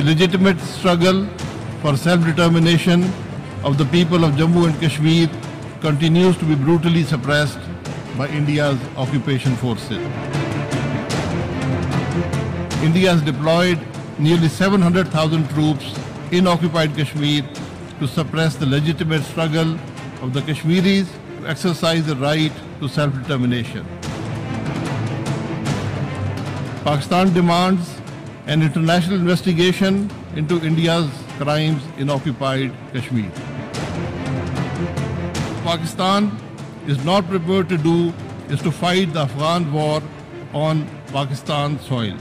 the legitimate struggle for self-determination of the people of Jammu and Kashmir continues to be brutally suppressed by India's occupation forces. India has deployed nearly 700,000 troops in occupied Kashmir to suppress the legitimate struggle of the Kashmiris to exercise the right to self-determination. Pakistan demands an international investigation into India's crimes in occupied Kashmir. Pakistan is not prepared to do is to fight the Afghan war on Pakistan soil.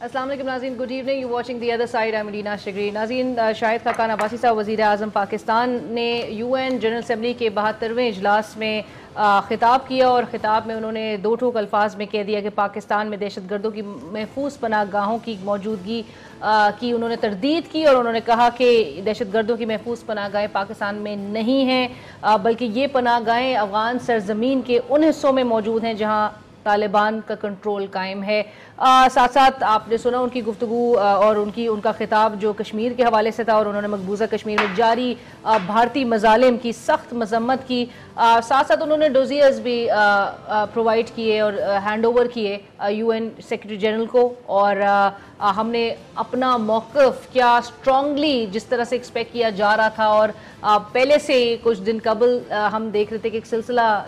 السلام علیکم ناظرین good evening you watching the other side I'm Lena Shigri ناظرین شاہد خاقان عباسی صاحب وزیر اعظم پاکستان نے you N general assembly کے بہترویں اجلاس میں خطاب کیا اور خطاب میں انہوں نے دو ٹھوک الفاظ میں کہہ دیا کہ پاکستان میں دہشت گردوں کی محفوظ پناہ گاہوں کی موجودگی کی انہوں نے تردید کی اور انہوں نے کہا کہ دہشت گردوں کی محفوظ پناہ گاہیں پاکستان میں نہیں ہیں بلکہ یہ پناہ گاہیں افغان سرزمین کے ان حصوں میں موجود ہیں جہاں طالبان کا کنٹرول قائم ہے۔ ساتھ ساتھ آپ نے سنا ان کی گفتگو اور ان کی، ان کا خطاب جو کشمیر کے حوالے سے تھا، اور انہوں نے مقبوضہ کشمیر میں جاری بھارتی مظالم کی سخت مذمت کی۔ ساتھ ساتھ انہوں نے ڈوزیئرز بھی پرووائڈ کیے اور ہینڈ اوور کیے یو این سیکرٹری جنرل کو۔ اور ہم نے اپنا موقف کیا سٹرونگلی جس طرح سے ایکسپیکٹ کیا جا رہا تھا۔ اور پہلے سے کچھ دن قبل ہم دیکھ رہے تھے کہ ایک سلسلہ،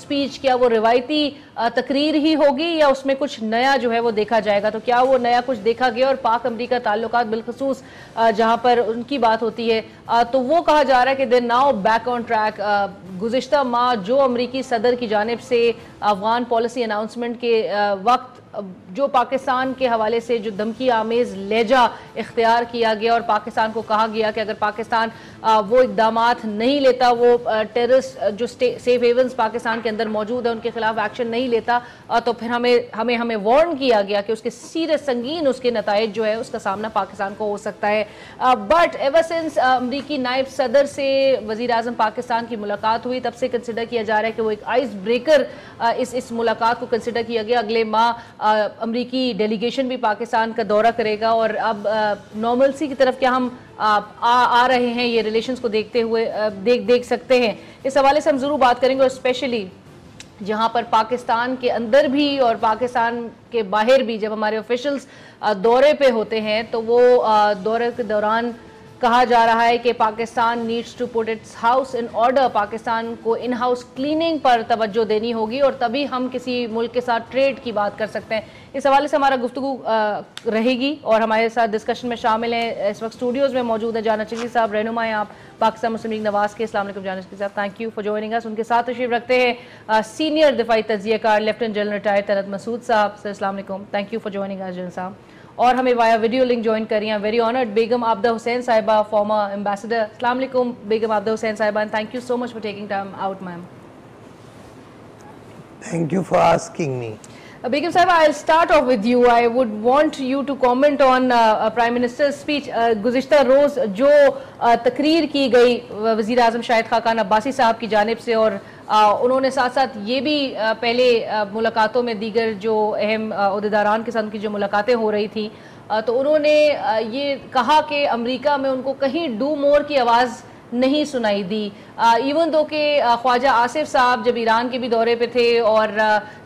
سپیچ کیا وہ روایتی تقریر ہی ہوگی یا اس میں کچھ نیا جو ہے وہ دیکھا جائے گا؟ تو کیا وہ نیا کچھ دیکھا گیا اور پاک امریکہ تعلقات بالخصوص جہاں پر ان کی بات ہوتی ہے تو وہ کہا جا رہا ہے کہ they're now back on track گزشتہ ماہ جو امریکی صدر کی جانب سے افغان پالیسی اناؤنسمنٹ کے وقت جو پاکستان کے حوالے سے جو دھمکی آمیز لہجہ اختیار کیا گیا اور پاکستان کو کہا گیا کہ اگر پاکستان وہ اقدامات نہیں لیتا، وہ ٹیررسٹ جو سیف ایونز پاکستان کے اندر موجود ہیں ان کے خلاف ایکشن نہیں لیتا تو پھر ہمیں ہمیں ہمیں وارن کیا گیا کہ اس کے سیریس سنگین اس کے نتائج جو ہے، اس کا سامنا پاکستان کو ہو سکتا ہے۔ بٹ ایور سنس امریکی نائب صدر سے وزیر اعظم پاکستان کی ملاقات ہوئی، تب سے کنسیڈر کیا جا رہا ہے کہ وہ ایک آئس بریکر اس اس ملاقات کو کنسیڈر کیا گیا۔ اگلے ماہ امریکی ڈیلیگیشن بھی پاکستان کا دورہ کرے گا اور اب نارملسی کی طرف کیا ہم، آ رہے ہیں، یہ ریلیشنز کو دیکھتے ہوئے دیکھ دیکھ سکتے ہیں۔ اس حوالے سے ہم ضرور بات کریں گے اور اسپیشلی جہاں پر پاکستان کے اندر بھی اور پاکستان کے باہر بھی جب ہمارے آفیشلز دورے پہ ہوتے ہیں تو وہ دورے کے دوران کہا جا رہا ہے کہ Pakistan needs to put its house in order Pakistan کو ان ہاؤس کلیننگ پر توجہ دینی ہوگی اور تبھی ہم کسی ملک کے ساتھ ٹریڈ کی بات کر سکتے ہیں۔ اس حوالے سے ہمارا گفتگو رہے گی اور ہمارے ساتھ ڈسکشن میں شامل ہیں۔ اس وقت اسٹوڈیوز میں موجود ہیں جانا چلی صاحب، رہنما ہیں آپ، پاکستان مسلم لیگ نواز کے۔ السلام علیکم جانا چلی صاحب thank you for joining us ان کے ساتھ تشریف رکھتے ہیں سینئر دفاعی تجزیہ کار لیفٹنٹ جنرل ریٹائر ترت مسعود صاحب۔ سر، السلام علیکم۔ Thank you for joining us general صاحب۔ اور ہمیں وایا ویڈیو لنک جوائن کر رہی ہیں ویری آنرڈ بیگم عبدہ حسین صاحبہ فارمر امبیسڈر السلام علیکم بیگم عبدہ حسین صاحبہ and thank you so much for taking time out ma'am thank you for asking me Begum صاحب I start off with you I would want you to comment on prime minister speech گزشتہ روز جو تقریر کی گئی وزیر اعظم شاہد خاقان عباسی صاحب کی جانب سے اور انہوں نے ساتھ ساتھ یہ بھی پہلے ملاقاتوں میں دیگر جو اہم عہدیداران کے ساتھ کی جو ملاقاتیں ہو رہی تھی تو انہوں نے یہ کہا کہ امریکہ میں ان کو کہیں ڈو مور کی آواز نہیں سنائی دی۔ ایون دو کہ خواجہ آصف صاحب جب ایران کے بھی دورے پہ تھے اور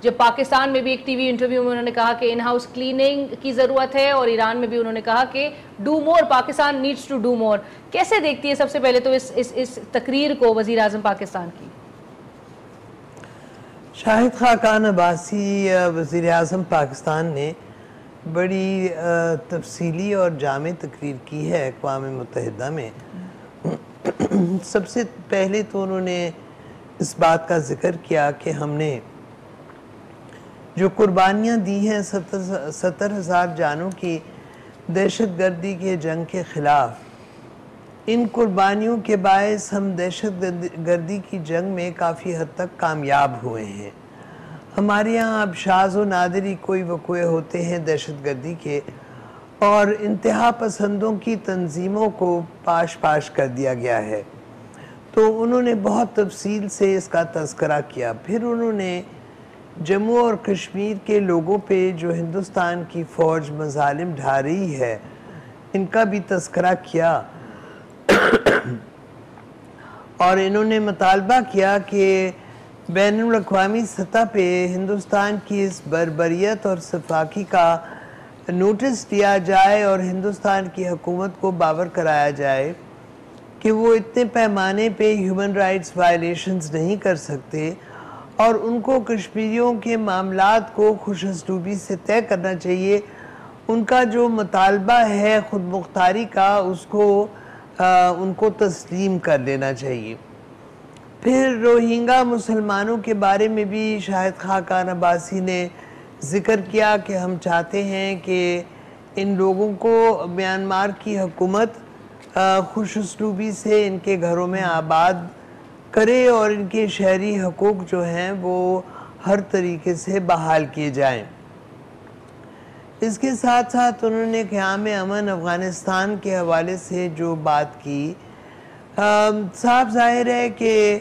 جب پاکستان میں بھی ایک ٹی وی انٹرویو میں انہوں نے کہا کہ ان ہاؤس کلیننگ کی ضرورت ہے اور ایران میں بھی انہوں نے کہا کہ do more Pakistan needs to do more کیسے دیکھتی ہے سب سے پہلے تو اس اس اس تقریر کو وزیر اعظم پاکستان کی؟ شاہد خاقان عباسی وزیر اعظم پاکستان نے بڑی تفصیلی اور جامع تقریر کی ہے اقوام متحدہ میں۔ سب سے پہلے تو انہوں نے اس بات کا ذکر کیا کہ ہم نے جو قربانیاں دی ہیں ستر ہزار جانوں کی، دہشت گردی کے جنگ کے خلاف، ان قربانیوں کے باعث ہم دہشت گردی کی جنگ میں کافی حد تک کامیاب ہوئے ہیں۔ ہمارے یہاں اب شاز و نادری کوئی وقوع ہوتے ہیں دہشت گردی کے۔ اور انتہا پسندوں کی تنظیموں کو پاش پاش کر دیا گیا ہے۔ تو انہوں نے بہت تفصیل سے اس کا تذکرہ کیا۔ پھر انہوں نے جموں اور کشمیر کے لوگوں پہ جو ہندوستان کی فوج مظالم ڈھا رہی ہے، ان کا بھی تذکرہ کیا۔ اور انہوں نے مطالبہ کیا کہ بین الاقوامی سطح پہ ہندوستان کی اس بربریت اور صفاقی کا نوٹس دیا جائے اور ہندوستان کی حکومت کو باور کرایا جائے کہ وہ اتنے پیمانے پہ ہیومن رائٹس وائلیشنز نہیں کر سکتے اور ان کو کشمیریوں کے معاملات کو خوش اسلوبی سے طے کرنا چاہیے، ان کا جو مطالبہ ہے خود مختاری کا، اس کو ان کو تسلیم کر لینا چاہیے۔ پھر روہنگا مسلمانوں کے بارے میں بھی شاہد خاکان عباسی نے ذکر کیا کہ ہم چاہتے ہیں کہ ان لوگوں کو میانمار کی حکومت خوش اسلوبی سے ان کے گھروں میں آباد کرے اور ان کے شہری حقوق جو ہیں وہ ہر طریقے سے بحال کیے جائیں۔ اس کے ساتھ ساتھ انہوں نے قیام امن افغانستان کے حوالے سے جو بات کی صاف ظاہر ہے کہ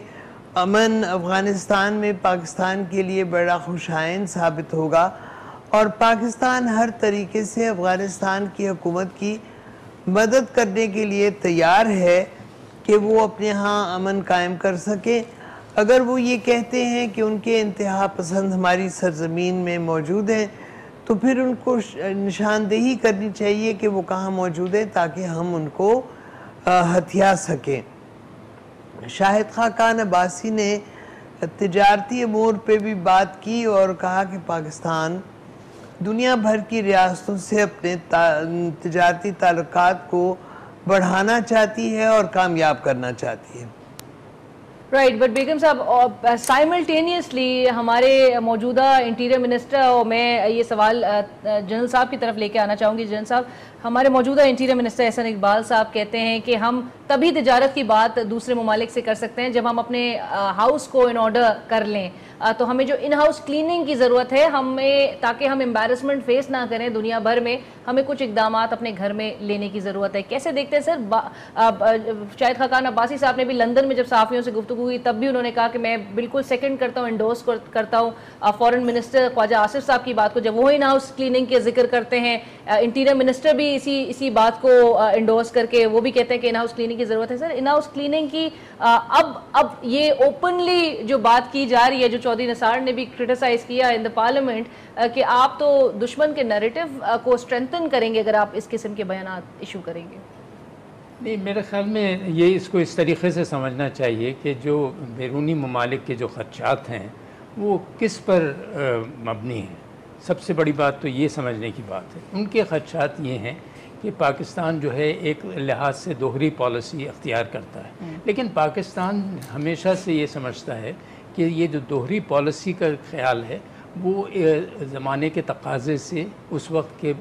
امن افغانستان میں پاکستان کے لیے بڑا خوشائن ثابت ہوگا اور پاکستان ہر طریقے سے افغانستان کی حکومت کی مدد کرنے کے لیے تیار ہے کہ وہ اپنے ہاں امن قائم کر سکیں اگر وہ یہ کہتے ہیں کہ ان کے انتہا پسند ہماری سرزمین میں موجود ہیں، تو پھر ان کو نشاندہی کرنی چاہیے کہ وہ کہاں موجود ہے تاکہ ہم ان کو ہتھیا سکیں۔ شاہد خاکان عباسی نے تجارتی امور پہ بھی بات کی اور کہا کہ پاکستان دنیا بھر کی ریاستوں سے اپنے تجارتی تعلقات کو بڑھانا چاہتی ہے اور کامیاب کرنا چاہتی ہے۔ رائٹ بٹ بیگم صاحب سائملٹینیسلی ہمارے موجودہ انٹیریئر منسٹر اور میں یہ سوال جنرل صاحب کی طرف لے کے آنا چاہوں گی۔ جنرل صاحب ہمارے موجودہ انٹیریئر منسٹر احسن اقبال صاحب کہتے ہیں کہ ہم تبھی تجارت کی بات دوسرے ممالک سے کر سکتے ہیں جب ہم اپنے ہاؤس کو ان آرڈر کر لیں۔ تو ہمیں جو ان ہاؤس کلیننگ کی ضرورت ہے، ہمیں، تاکہ ہم امبیرسمنٹ فیس نہ کریں دنیا بھر میں، ہمیں کچھ اقدامات اپنے گھر میں لینے کی ضرورت ہے۔ کیسے دیکھتے ہیں سر؟ شاید خاکان عباسی صاحب نے بھی لندن میں جب صحافیوں سے گفتگو ہوئی، تب بھی انہوں نے کہا کہ میں بالکل سیکنڈ کرتا ہوں انڈورس کرتا ہوں۔ فورن منسٹر خواجہ آصف صاحب کی بات کو جب وہ ان ہاؤس کلیننگ کے ذکر کرتے ہیں انٹیریئر منسٹر بھی اسی اسی بات کو انڈورس کر کے وہ بھی کہتے ہیں کہ ان ہاؤس کلیننگ کی ضرورت ہے۔ سر ان ہاؤس کلیننگ کی اب اب یہ اوپنلی جو بات کی جا رہی ہے، جو چودھری نثار نے بھی کرٹیسائز کیا ان دا پارلیمنٹ کہ آپ تو دشمن کے نیریٹو کو اسٹرینتن کریں گے اگر آپ اس قسم کے بیانات ایشو کریں گے۔ نہیں، میرے خیال میں یہ اس کو اس طریقے سے سمجھنا چاہیے کہ جو بیرونی ممالک کے جو خدشات ہیں، وہ کس پر مبنی ہیں؟ سب سے بڑی بات تو یہ سمجھنے کی بات ہے۔ ان کے خدشات یہ ہیں کہ پاکستان جو ہے ایک لحاظ سے دوہری پالیسی اختیار کرتا ہے۔ لیکن پاکستان ہمیشہ سے یہ سمجھتا ہے کہ یہ جو دوہری پالیسی کا خیال ہے وہ زمانے کے تقاضے سے اس وقت کے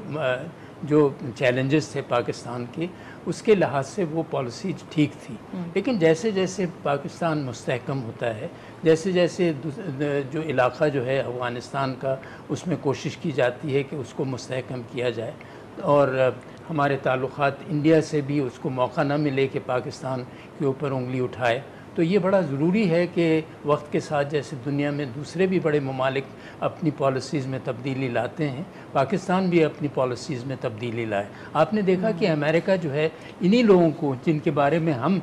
جو چیلنجز تھے پاکستان کے اس کے لحاظ سے وہ پالیسی ٹھیک تھی۔ لیکن جیسے جیسے پاکستان مستحکم ہوتا ہے جیسے جیسے جو علاقہ جو ہے افغانستان کا، اس میں کوشش کی جاتی ہے کہ اس کو مستحکم کیا جائے۔ اور ہمارے تعلقات انڈیا سے بھی اس کو موقع نہ ملے کہ پاکستان کے اوپر انگلی اٹھائے۔ تو یہ بڑا ضروری ہے کہ وقت کے ساتھ جیسے دنیا میں دوسرے بھی بڑے ممالک اپنی پالیسیز میں تبدیلی لاتے ہیں، پاکستان بھی اپنی پالیسیز میں تبدیلی لائے۔ آپ نے دیکھا کہ امریکہ جو ہے انہی لوگوں کو، جن کے بارے میں ہم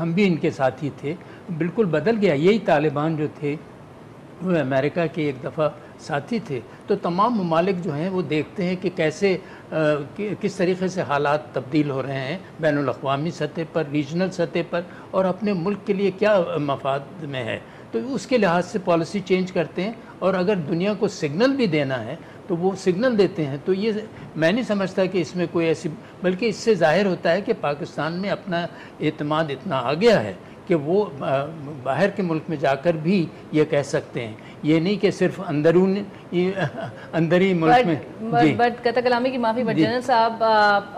ہم بھی ان کے ساتھی تھے۔ بالکل بدل گیا۔ یہی طالبان جو تھے، وہ امریکہ کے ایک دفعہ ساتھی تھے۔ تو تمام ممالک جو ہیں، وہ دیکھتے ہیں کہ کیسے کس طریقے سے حالات تبدیل ہو رہے ہیں۔ بین الاقوامی سطح پر ریجنل سطح پر، اور اپنے ملک کے لیے کیا مفاد میں ہے۔ تو اس کے لحاظ سے پالیسی چینج کرتے ہیں۔ اور اگر دنیا کو سگنل بھی دینا ہے تو وہ سگنل دیتے ہیں۔ تو یہ میں نہیں سمجھتا کہ اس میں کوئی ایسی بلکہ اس سے ظاہر ہوتا ہے کہ پاکستان میں اپنا اعتماد اتنا آ گیا ہے۔ کہ وہ باہر کے ملک میں جا کر بھی یہ کہہ سکتے ہیں۔ یہ نہیں کہ صرف اندرون اندری ملک میں۔ جی۔ بٹ قطع کلامی کی معافی بٹ جی۔ جنرل صاحب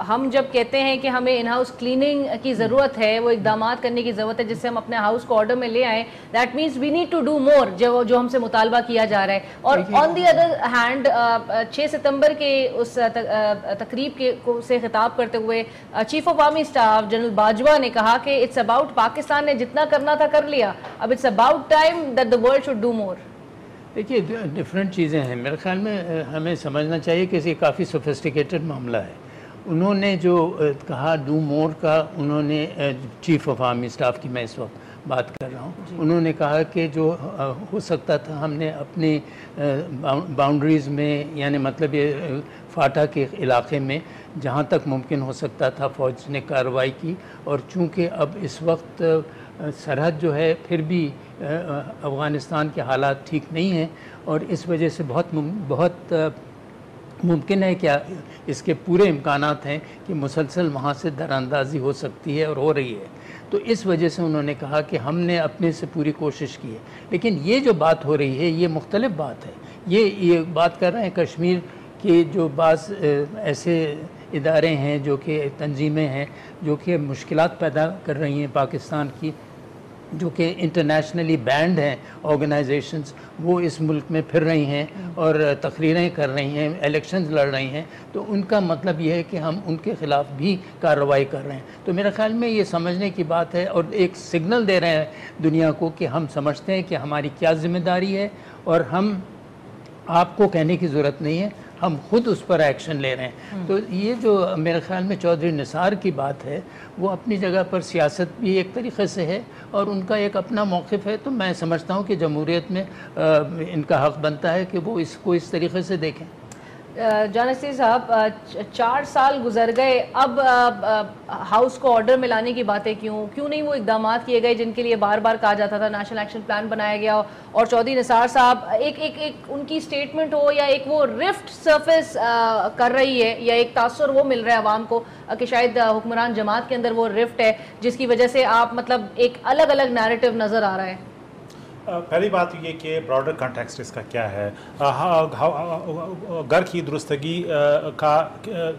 ہم جب کہتے ہیں کہ ہمیں ان ہاؤس کلیننگ کی ضرورت ہے وہ اقدامات کرنے کی ضرورت ہے جس سے ہم اپنے ہاؤس کو آرڈر میں لے آئیں that means we need to do more جو جو ہم سے مطالبہ کیا جا رہا ہے۔ اور آن دی ادر ہینڈ چھ ستمبر کے اس تقریب کے سے خطاب کرتے ہوئے chief of army staff general Bajwa نے کہا کہ اٹس اباؤٹ پاکستان نے جتنا کرنا تھا کر لیا۔ اب it's about time that the world should do more دیکھیے ڈفرینٹ چیزیں ہیں۔ میرے خیال میں ہمیں سمجھنا چاہیے کہ یہ کافی سوفسٹیکیٹڈ معاملہ ہے۔ انہوں نے جو کہا ڈو مور کا انہوں نے چیف آف آرمی اسٹاف کی میں اس وقت بات کر رہا ہوں۔ جی۔ انہوں نے کہا کہ جو ہو سکتا تھا ہم نے اپنی باؤنڈریز میں یعنی مطلب یہ فاٹا کے علاقے میں جہاں تک ممکن ہو سکتا تھا فوج نے کارروائی کی۔ اور چونکہ اب اس وقت سرحد جو ہے، پھر بھی افغانستان کے حالات ٹھیک نہیں ہیں اور اس وجہ سے بہت بہت ممکن ہے کیا اس کے پورے امکانات ہیں کہ مسلسل وہاں سے دراندازی ہو سکتی ہے اور ہو رہی ہے۔ تو اس وجہ سے انہوں نے کہا کہ ہم نے اپنے سے پوری کوشش کی ہے۔ لیکن یہ جو بات ہو رہی ہے، یہ مختلف بات ہے۔ یہ یہ بات کر رہے ہیں کشمیر کے جو بعض ایسے ادارے ہیں جو کہ تنظیمیں ہیں، جو کہ مشکلات پیدا کر رہی ہیں پاکستان کی، جو کہ انٹرنیشنلی بینڈ ہیں آرگنائزیشنز وہ اس ملک میں پھر رہی ہیں اور تقریریں کر رہی ہیں الیکشنز لڑ رہی ہیں۔ تو ان کا مطلب یہ ہے کہ ہم ان کے خلاف بھی کارروائی کر رہے ہیں۔ تو میرے خیال میں یہ سمجھنے کی بات ہے اور ایک سگنل دے رہے ہیں دنیا کو کہ ہم سمجھتے ہیں کہ ہماری کیا ذمہ داری ہے اور ہم آپ کو کہنے کی ضرورت نہیں ہے۔ ہم خود اس پر ایکشن لے رہے ہیں۔ تو یہ جو میرے خیال میں چودھری نثار کی بات ہے وہ اپنی جگہ پر سیاست بھی ایک طریقے سے ہے اور ان کا ایک اپنا موقف ہے۔ تو میں سمجھتا ہوں کہ جمہوریت میں ان کا حق بنتا ہے کہ وہ اس کو اس طریقے سے دیکھیں۔ جانسی صاحب چار سال گزر گئے، اب ہاؤس کو آرڈر میں لانے کی باتیں کیوں؟ کیوں نہیں وہ اقدامات کیے گئے جن کے لیے بار بار کہا جاتا تھا نیشنل ایکشن پلان بنایا گیا؟ اور چودھری نثار صاحب، ایک ایک ایک ان کی سٹیٹمنٹ ہو یا ایک وہ رفٹ سرفس کر رہی ہے یا ایک تاثر وہ مل رہا ہے عوام کو کہ شاید حکمران جماعت کے اندر وہ رفٹ ہے، جس کی وجہ سے آپ مطلب ایک الگ الگ نیریٹو نظر آ رہا ہے۔ پہلی بات یہ کہ براڈر کانٹیکسٹ اس کا کیا ہے؟ گھر کی درستگی کا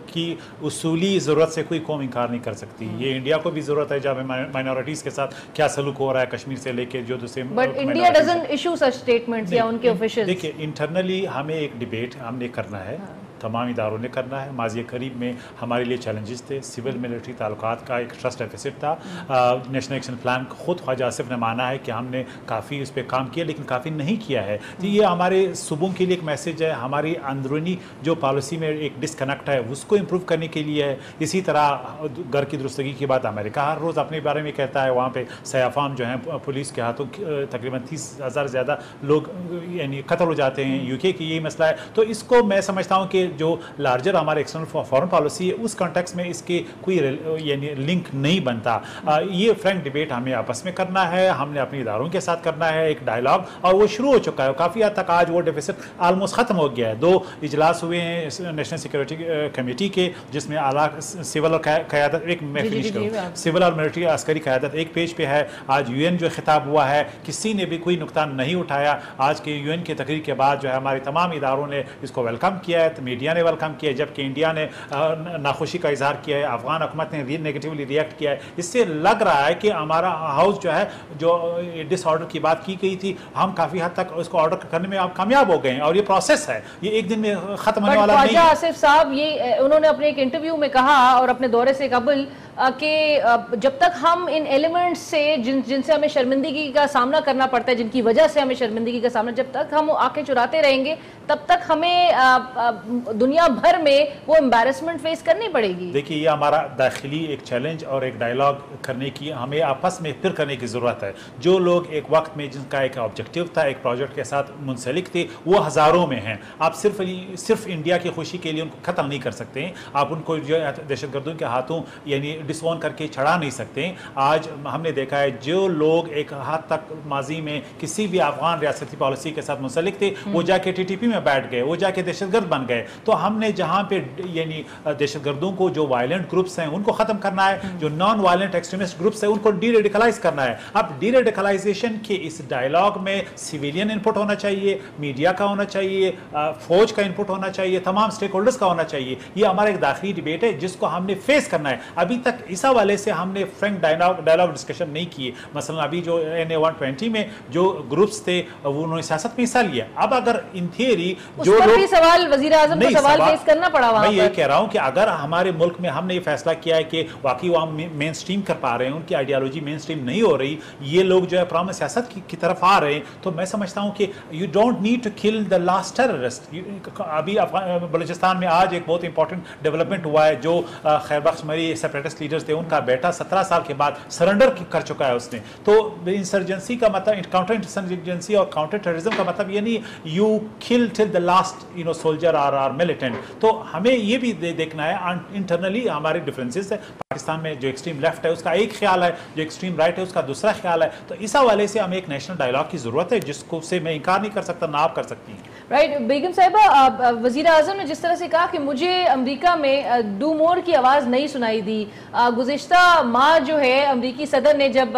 کی اصولی ضرورت سے کوئی قوم انکار نہیں کر سکتی۔ یہ انڈیا کو بھی ضرورت ہے جب مائنورٹیز کے ساتھ کیا سلوک ہو رہا ہے کشمیر سے لے کے جو دوسرے دیکھیں انٹرنلی ہمیں ایک ڈیبیٹ ہم نے کرنا ہے۔ ہاں۔ تمام اداروں نے کرنا ہے۔ ماضی قریب میں ہمارے لیے چیلنجز تھے۔ سول ملٹری تعلقات کا ایک ٹرسٹ ڈیفیسٹ تھا۔ نیشنل ایکشن پلان خود خواجہ آصف نے مانا ہے کہ ہم نے کافی اس پہ کام کیا لیکن کافی نہیں کیا ہے۔ تو یہ ہمارے صوبوں کے لیے ایک میسیج ہے۔ ہماری اندرونی جو پالیسی میں ایک ڈسکنیکٹ ہے، اس کو امپروو کرنے کے لیے ہے۔ اسی طرح گھر کی درستگی کی بات امریکہ ہر روز اپنے بارے میں کہتا ہے۔ وہاں پہ سیافام جو ہیں، پولیس کے ہاتھوں تقریباً تیس ہزار زیادہ لوگ یعنی قتل ہو جاتے ہیں۔ یو کے کی یہی مسئلہ ہے۔ تو اس کو میں سمجھتا ہوں کہ جو لارجر ہمارے ایکسٹرنل فورن پالیسی ہے اس کانٹیکس میں اس کے کوئی یعنی لنک نہیں بنتا۔ یہ فرینک ڈیبیٹ ہمیں آپس میں کرنا ہے ہم نے اپنے اداروں کے ساتھ کرنا ہے ایک ڈائلاگ اور وہ شروع ہو چکا ہے۔ کافی حد تک آج وہ ڈیفیسٹ آلموسٹ ختم ہو گیا ہے۔ دو اجلاس ہوئے ہیں نیشنل سیکورٹی کمیٹی کے جس میں اعلیٰ سول اور قیادت ایک میں فنش جی، جی، جی، کروں سول اور ملٹری عسکری قیادت ایک پیج پہ ہے۔ آج یو این جو خطاب ہوا ہے کسی نے بھی کوئی نقطہ نہیں اٹھایا۔ آج کے یو این کی تقریر کے بعد جو ہے ہمارے تمام اداروں نے اس کو ویلکم کیا ہے۔ میڈیا نے ویلکم کیا ہے جبکہ انڈیا نے ناخوشی کا اظہار کیا ہے افغان حکومت نے نیگیٹیولی ریئیکٹ کیا ہے۔ اس سے لگ رہا ہے کہ ہمارا ہاؤس جو ہے جو ڈس آرڈر کی بات کی گئی تھی ہم کافی حد تک اس کو آرڈر کرنے میں آپ کامیاب ہو گئے ہیں اور یہ پروسیس ہے۔ یہ ایک دن میں ختم ہونے والا نہیں ہے۔ آصف صاحب یہ انہوں نے اپنے ایک انٹرویو میں کہا اور اپنے دورے سے قبل کہ جب تک ہم ان ایلیمنٹس سے، جن جن سے ہمیں شرمندگی کا سامنا کرنا پڑتا ہے، جن کی وجہ سے ہمیں شرمندگی کا سامنا، جب تک ہم آنکھیں چراتے رہیں گے، تب تک ہمیں دنیا بھر میں وہ امبیرسمنٹ فیس کرنی پڑے گی۔ دیکھیے، یہ ہمارا داخلی ایک چیلنج اور ایک ڈائلاگ کرنے کی، ہمیں آپس میں پھر کرنے کی ضرورت ہے۔ جو لوگ ایک وقت میں، جن کا ایک آبجیکٹیو تھا، ایک پروجیکٹ کے ساتھ منسلک تھے، وہ ہزاروں میں ہیں۔ آپ صرف صرف انڈیا کی خوشی کے لیے ان کو ختم نہیں کر سکتے ہیں۔ آپ ان کو جو دہشت گردوں کے ہاتھوں یعنی ڈسون کر کے چھڑا نہیں سکتے۔ آج ہم نے دیکھا ہے جو لوگ ایک حد تک ماضی میں کسی بھی افغان ریاستی پالیسی کے ساتھ منسلک تھے، وہ جا کے ٹی ٹی پی میں بیٹھ گئے، وہ جا کے دہشت گرد بن گئے۔ تو ہم نے جہاں پہ یعنی دہشت گردوں کو جو وائلنٹ گروپس ہیں، ان کو ختم کرنا ہے۔ جو نان وائلنٹ ایکسٹریمسٹ گروپس ہیں، ان کو ڈی ریڈیکلائز کرنا ہے۔ اب ڈی ریڈیکلائزیشن کے اس ڈائلاگ میں سیویلین انپٹ ہونا چاہیے میڈیا کا ہونا چاہیے فوج کا انپٹ ہونا چاہیے، تمام سٹیک ہولڈرز کا ہونا چاہیے۔ یہ ہمارا ایک داخلی ڈیبیٹ ہے، جس کو ہم نے فیس کرنا ہے۔ ابھی تک تک عیسیٰ والے سے ہم نے فرینک ڈائلاگ ڈسکشن نہیں کیے۔ مثلا ابھی جو این اے ون ٹوینٹی میں جو گروپس تھے وہ انہوں نے سیاست میں حصہ لیا۔ اب اگر ان تھیری جو لوگ بھی سوال وزیر اعظم کو سوال پیش کرنا پڑا وہاں میں یہ کہہ رہا ہوں کہ اگر ہمارے ملک میں ہم نے یہ فیصلہ کیا ہے کہ واقعی وہ ہم مین سٹریم کر پا رہے ہیں ان کی آئیڈیالوجی مین سٹریم نہیں ہو رہی یہ لوگ جو ہے پرام سیاست کی طرف آ رہے ہیں تو میں سمجھتا ہوں کہ you don't need to kill the last terrorist ابھی بلوچستان میں آج ایک بہت امپورٹنٹ ڈیولپمنٹ ہوا ہے جو خیر بخش مری سپریٹسٹ لیڈرز تھے، ان کا بیٹا سترہ سال کے بعد سرنڈر کر چکا ہے اس نے۔ تو انسرجنسی کا مطلب کاؤنٹر انسرجنسی اور کاؤنٹر ٹیررزم کا مطلب یہ نہیں you kill till the last you know soldier or or militant تو ہمیں یہ بھی دیکھنا ہے انٹرنلی ہمارے ڈفرینسز ہیں۔ پاکستان میں جو ایکسٹریم لیفٹ ہے، اس کا ایک خیال ہے، جو ایکسٹریم رائٹ ہے، اس کا دوسرا خیال ہے۔ تو اس حوالے سے ہمیں ایک نیشنل ڈائلاگ کی ضرورت ہے، جس کو سے میں انکار نہیں کر سکتا، نہ آپ کر سکتی ہیں۔ رائٹ بیگم صاحبہ وزیر اعظم نے جس طرح سے کہا کہ مجھے امریکہ میں ڈو مور کی آواز نہیں سنائی دی۔ گزشتہ ماہ جو ہے، امریکی صدر نے جب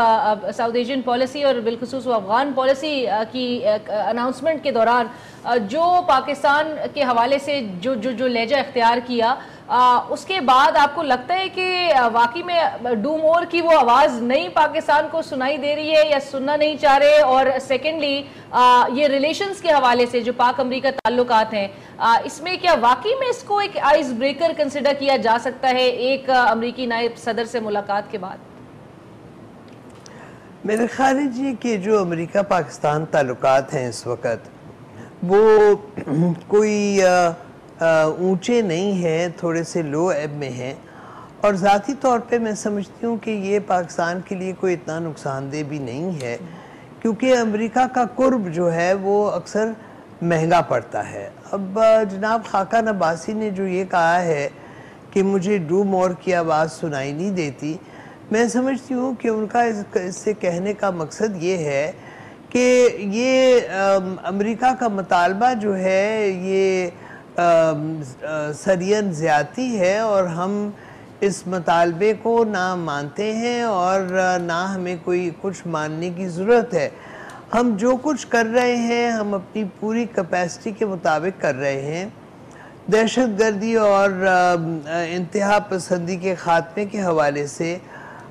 ساؤتھ ایشین پالیسی اور بالخصوص افغان پالیسی کی اناؤنسمنٹ کے دوران جو پاکستان کے حوالے سے جو جو جو لہجہ اختیار کیا اس کے بعد آپ کو لگتا ہے کہ واقعی میں ڈوم اور کی وہ آواز نہیں پاکستان کو سنائی دے رہی ہے یا سننا نہیں چاہ رہے؟ اور سیکنڈلی یہ ریلیشنز کے حوالے سے جو پاک امریکہ تعلقات ہیں اس میں کیا واقعی میں اس کو ایک آئس بریکر کنسیڈر کیا جا سکتا ہے ایک امریکی نائب صدر سے ملاقات کے بعد؟ میرے خارج جی یہ کہ جو امریکہ پاکستان تعلقات ہیں اس وقت، وہ کوئی اونچے نہیں ہیں، تھوڑے سے لو ایب میں ہیں۔ اور ذاتی طور پہ میں سمجھتی ہوں کہ یہ پاکستان کے لیے کوئی اتنا نقصان دہ بھی نہیں ہے۔ کیونکہ امریکہ کا قرب جو ہے، وہ اکثر مہنگا پڑتا ہے۔ اب، جناب، خاکہ نباسی نے جو یہ کہا ہے کہ مجھے ڈو مور کی آواز سنائی نہیں دیتی، میں سمجھتی ہوں کہ ان کا اس سے کہنے کا مقصد یہ ہے کہ یہ امریکہ کا مطالبہ جو ہے، یہ سرین زیادتی ہے اور ہم اس مطالبے کو نہ مانتے ہیں اور نہ ہمیں کوئی کچھ ماننے کی ضرورت ہے۔ ہم جو کچھ کر رہے ہیں، ہم اپنی پوری کپیسٹی کے مطابق کر رہے ہیں۔ دہشت گردی اور انتہا پسندی کے خاتمے کے حوالے سے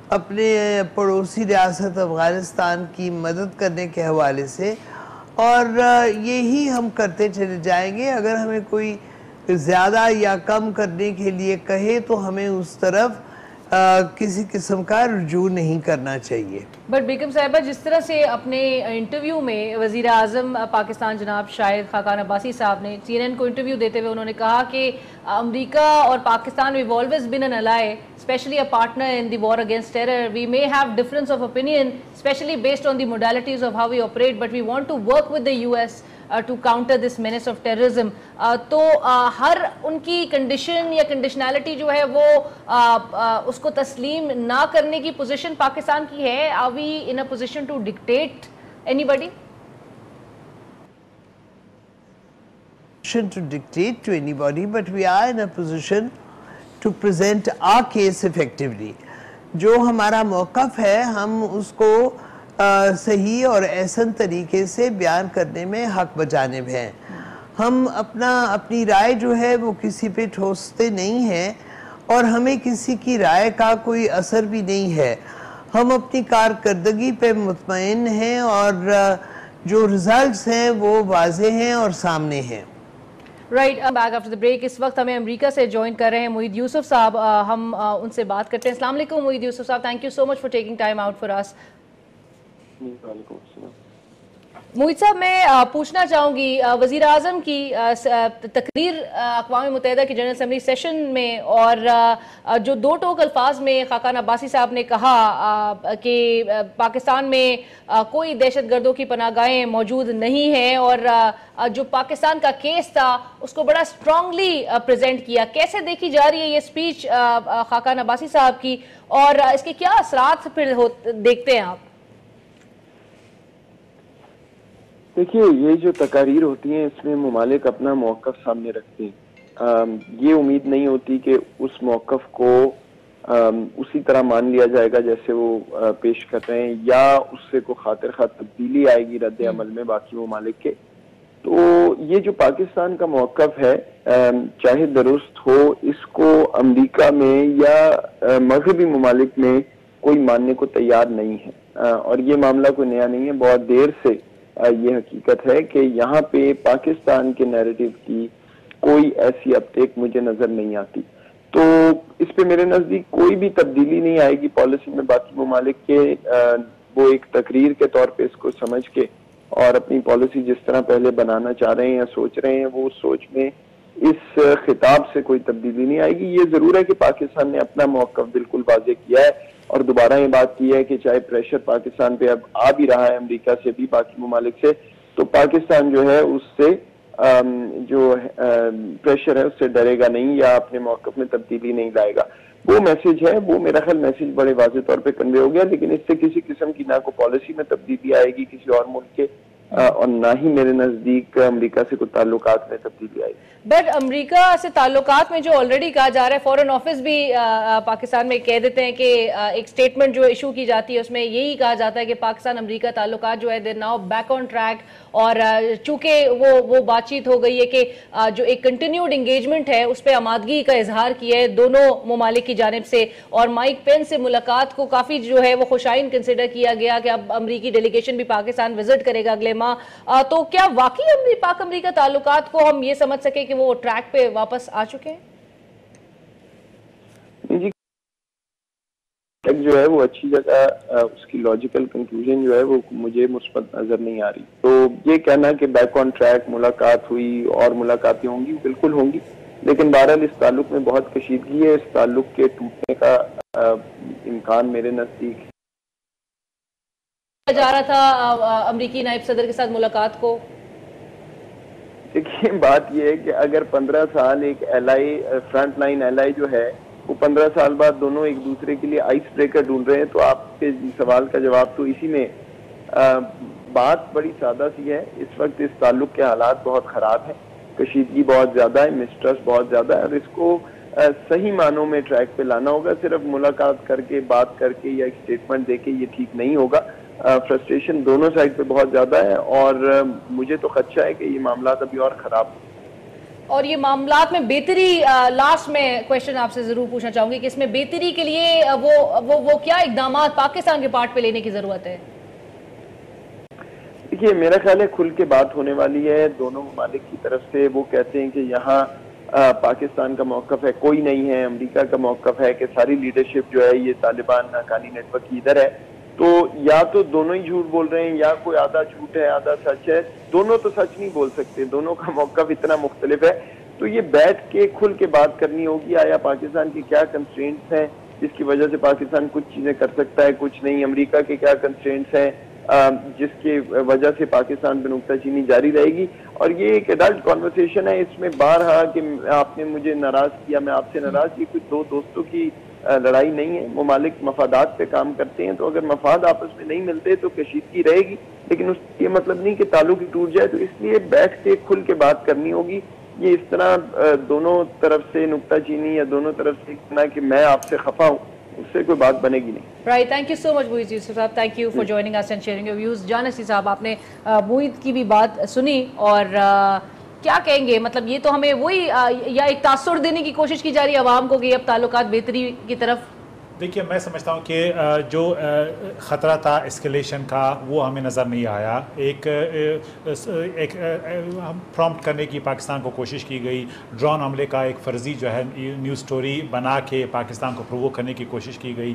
اپنے پڑوسی ریاست افغانستان کی مدد کرنے کے حوالے سے، اور یہی ہم کرتے چلے جائیں گے۔ اگر ہمیں کوئی زیادہ یا کم کرنے کے لیے کہے تو ہمیں اس طرف کسی قسم کا رجوع نہیں کرنا چاہیے۔ بٹ بیگم صاحبہ جس طرح سے اپنے انٹرویو میں وزیر اعظم پاکستان جناب شاہد خاقان عباسی صاحب نے سی این این کو انٹرویو دیتے ہوئے انہوں نے کہا کہ امریکہ اور Pakistan we've always been an ally especially a partner in the war against terror we may have difference of opinion especially based on the modalities of how we operate but we want to work with the U S to counter this menace of terrorism تو uh, ہر ان کی condition یا کنڈیشنالٹی جو ہے وہ uh, uh, اس کو تسلیم نہ کرنے کی پوزیشن پاکستان کی ہے. Are we in a position to dictate anybody to dictate to anybody but we are in a position to present a case effectively جو ہمارا موقف ہے، ہم اس کو صحیح اور احسن طریقے سے بیان کرنے میں حق بجانب ہیں۔ ہم اپنا، اپنی رائے جو ہے وہ کسی پہ ٹھوستے نہیں ہیں اور ہمیں کسی کی رائے کا کوئی اثر بھی نہیں ہے۔ ہم اپنی کارکردگی پہ مطمئن ہیں اور جو رزلٹس ہیں وہ واضح ہیں اور سامنے ہیں۔ رائٹ بیک آفٹر بریک اس وقت ہمیں امریکہ سے جوائن کر رہے ہیں معید یوسف صاحب ہم ان سے بات کرتے ہیں۔ السلام علیکم معید یوسف صاحب thank you so much for taking time out for us وعلیکم صاحب، میں پوچھنا چاہوں گی وزیر اعظم کی تقریر اقوام متحدہ کی جنرل اسمبلی سیشن میں اور جو دو ٹوک الفاظ میں خاقان عباسی صاحب نے کہا کہ پاکستان میں کوئی دہشت گردوں کی پناہ گاہیں موجود نہیں ہیں اور جو پاکستان کا کیس تھا، اس کو بڑا سٹرانگلی پریزنٹ کیا۔ کیسے دیکھی جا رہی ہے یہ سپیچ خاقان عباسی صاحب کی؟ اور اس کے کیا اثرات پھر دیکھتے ہیں آپ؟ دیکھیے یہ جو تقاریر ہوتی ہیں اس میں ممالک اپنا موقف سامنے رکھتے ہیں۔ یہ امید نہیں ہوتی کہ اس موقف کو اسی طرح مان لیا جائے گا جیسے وہ پیش کر رہے ہیں یا اس سے کوئی خاطر خواہ تبدیلی آئے گی رد عمل میں باقی ممالک کے۔ تو یہ جو پاکستان کا موقف ہے چاہے درست ہو اس کو امریکہ میں یا مغربی ممالک میں کوئی ماننے کو تیار نہیں ہے۔ اور یہ معاملہ کوئی نیا نہیں ہے۔ بہت دیر سے یہ حقیقت ہے کہ یہاں پہ پاکستان کے نیریٹو کی کوئی ایسی اپٹیک مجھے نظر نہیں آتی۔ تو اس پہ میرے نزدیک کوئی بھی تبدیلی نہیں آئے گی پالیسی میں باقی ممالک کے وہ ایک تقریر کے طور پہ اس کو سمجھ کے اور اپنی پالیسی جس طرح پہلے بنانا چاہ رہے ہیں یا سوچ رہے ہیں، وہ سوچ میں اس خطاب سے کوئی تبدیلی نہیں آئے گی۔ یہ ضرور ہے کہ پاکستان نے اپنا موقف بالکل واضح کیا ہے۔ اور دوبارہ یہ بات کی ہے کہ چاہے پریشر پاکستان پہ اب آ بھی رہا ہے، امریکہ سے بھی، باقی ممالک سے، تو پاکستان جو ہے اس سے جو پریشر ہے، اس سے ڈرے گا نہیں یا اپنے موقف میں تبدیلی نہیں لائے گا۔ وہ میسج ہے، وہ میرا خیال میسج بڑے واضح طور پہ کنوے ہو گیا، لیکن اس سے کسی قسم کی نہ کوئی پالیسی میں تبدیلی آئے گی، کسی اور ملک کے اور نہ ہی میرے نزدیک امریکہ سے کوئی تعلقات میں تبدیلی آئی بٹ امریکہ سے تعلقات میں جو آلریڈی کہا جا رہا ہے فورن آفس بھی پاکستان میں کہہ دیتے ہیں کہ ایک سٹیٹمنٹ جو ایشو کی جاتی ہے، اس میں یہی کہا جاتا ہے کہ پاکستان امریکہ تعلقات جو ہے they're now back on track اور چونکہ وہ وہ بات چیت ہو گئی ہے کہ جو ایک کنٹینیوڈ انگیجمنٹ ہے، اس پہ آمادگی کا اظہار کیا ہے، دونوں ممالک کی جانب سے اور مائک پین سے ملاقات کو کافی جو ہے، وہ خوشائن کنسیڈر کیا گیا کہ اب امریکی ڈیلیگیشن بھی پاکستان وزٹ کرے گا اگلے ماہ۔ تو کیا واقعی پاک امریکہ تعلقات کو ہم یہ سمجھ سکے کہ وہ ٹریک پہ واپس آ چکے ہیں؟ جی جو ہے وہ اچھی جگہ اس کی لاجیکل کنکلوژن جو ہے وہ مجھے مثبت نظر نہیں آ رہی۔ تو یہ کہنا کہ بیک آن ٹریک ملاقات ہوئی اور ملاقاتیں ہوں گی بالکل ہوں گی۔ لیکن بہرحال اس تعلق میں بہت کشیدگی ہے اس تعلق کے ٹوٹنے کا امکان میرے نزدیک جا رہا تھا امریکی نائب صدر کے ساتھ ملاقات کو؟ دیکھیے بات یہ ہے کہ اگر پندرہ سال ایک ally front line ally جو ہے، وہ پندرہ سال بعد دونوں ایک دوسرے کے لیے آئس بریکر ڈھونڈ رہے ہیں، تو آپ کے جی سوال کا جواب تو اسی میں بات بڑی سادہ سی ہے۔ اس وقت اس تعلق کے حالات بہت خراب ہیں۔ کشیدگی بہت زیادہ ہے مسٹرس بہت زیادہ ہے، اور اس کو صحیح معنوں میں ٹریک پہ لانا ہوگا۔ صرف ملاقات کر کے، بات کر کے یا ایک سٹیٹمنٹ دے کے یہ ٹھیک نہیں ہوگا۔ فرسٹریشن دونوں سائڈ پہ بہت زیادہ ہے اور مجھے تو خدشہ ہے کہ یہ معاملات ابھی اور خراب ہوں۔ اور یہ معاملات میں بہتری لاسٹ میں کوشچن آپ سے ضرور پوچھنا چاہوں گی کہ اس میں بہتری کے لیے وہ وہ, وہ کیا اقدامات پاکستان کے پارٹ پہ لینے کی ضرورت ہے؟ دیکھیے میرا خیال ہے کھل کے بات ہونے والی ہے۔ دونوں ممالک کی طرف سے وہ کہتے ہیں کہ یہاں پاکستان کا موقف ہے کوئی نہیں ہے امریکہ کا موقف ہے کہ ساری لیڈرشپ جو ہے یہ طالبان ناکانی نیٹ ورک کی ادھر ہے۔ تو یا تو دونوں ہی جھوٹ بول رہے ہیں، یا کوئی آدھا جھوٹ ہے، آدھا سچ ہے، دونوں تو سچ نہیں بول سکتے، دونوں کا موقف اتنا مختلف ہے۔ تو یہ بیٹھ کے کھل کے بات کرنی ہوگی، آیا پاکستان کی کیا کنسٹرینٹس ہیں؟ جس کی وجہ سے پاکستان کچھ چیزیں کر سکتا ہے، کچھ نہیں۔ امریکہ کے کیا کنسٹرینٹس ہیں؟ جس کی وجہ سے پاکستان پہ نکتہ چینی جاری رہے گی۔ اور یہ ایک ایڈلٹ کانورسیشن ہے۔ اس میں بارہا کہ آپ نے مجھے ناراض کیا، میں آپ سے ناراض کی کچھ دو دوستوں کی لڑائی نہیں ہے ممالک مفادات پہ کام کرتے ہیں تو اگر مفاد آپس میں نہیں ملتے تو کشیدگی رہے گی۔ لیکن اس یہ مطلب نہیں کہ تعلق ہی ٹوٹ جائے تو اس لیے بیٹھ کے کھل کے بات کرنی ہوگی۔ یہ اس طرح دونوں طرف سے نکتہ چینی یا دونوں طرف سے اتنا کہ میں آپ سے خفا ہوں اس سے کوئی بات بنے گی نہیں۔ Right thank you so much Moeed Yusuf صاحب thank you for joining us and sharing your views جانسی صاحب آپ نے موہید کی بھی بات سنی اور کیا کہیں گے؟ مطلب یہ تو ہمیں وہی یا ایک تاثر دینے کی کوشش کی جا رہی ہے عوام کو کہ اب تعلقات بہتری کی طرف دیکھیے، میں سمجھتا ہوں کہ جو خطرہ تھا اسکلیشن کا، وہ ہمیں نظر نہیں آیا۔ ایک ایک پرومپٹ کرنے کی پاکستان کو کوشش کی گئی۔ ڈرون حملے کا ایک فرضی جو ہے نیوز سٹوری بنا کے پاکستان کو پروو کرنے کی کوشش کی گئی۔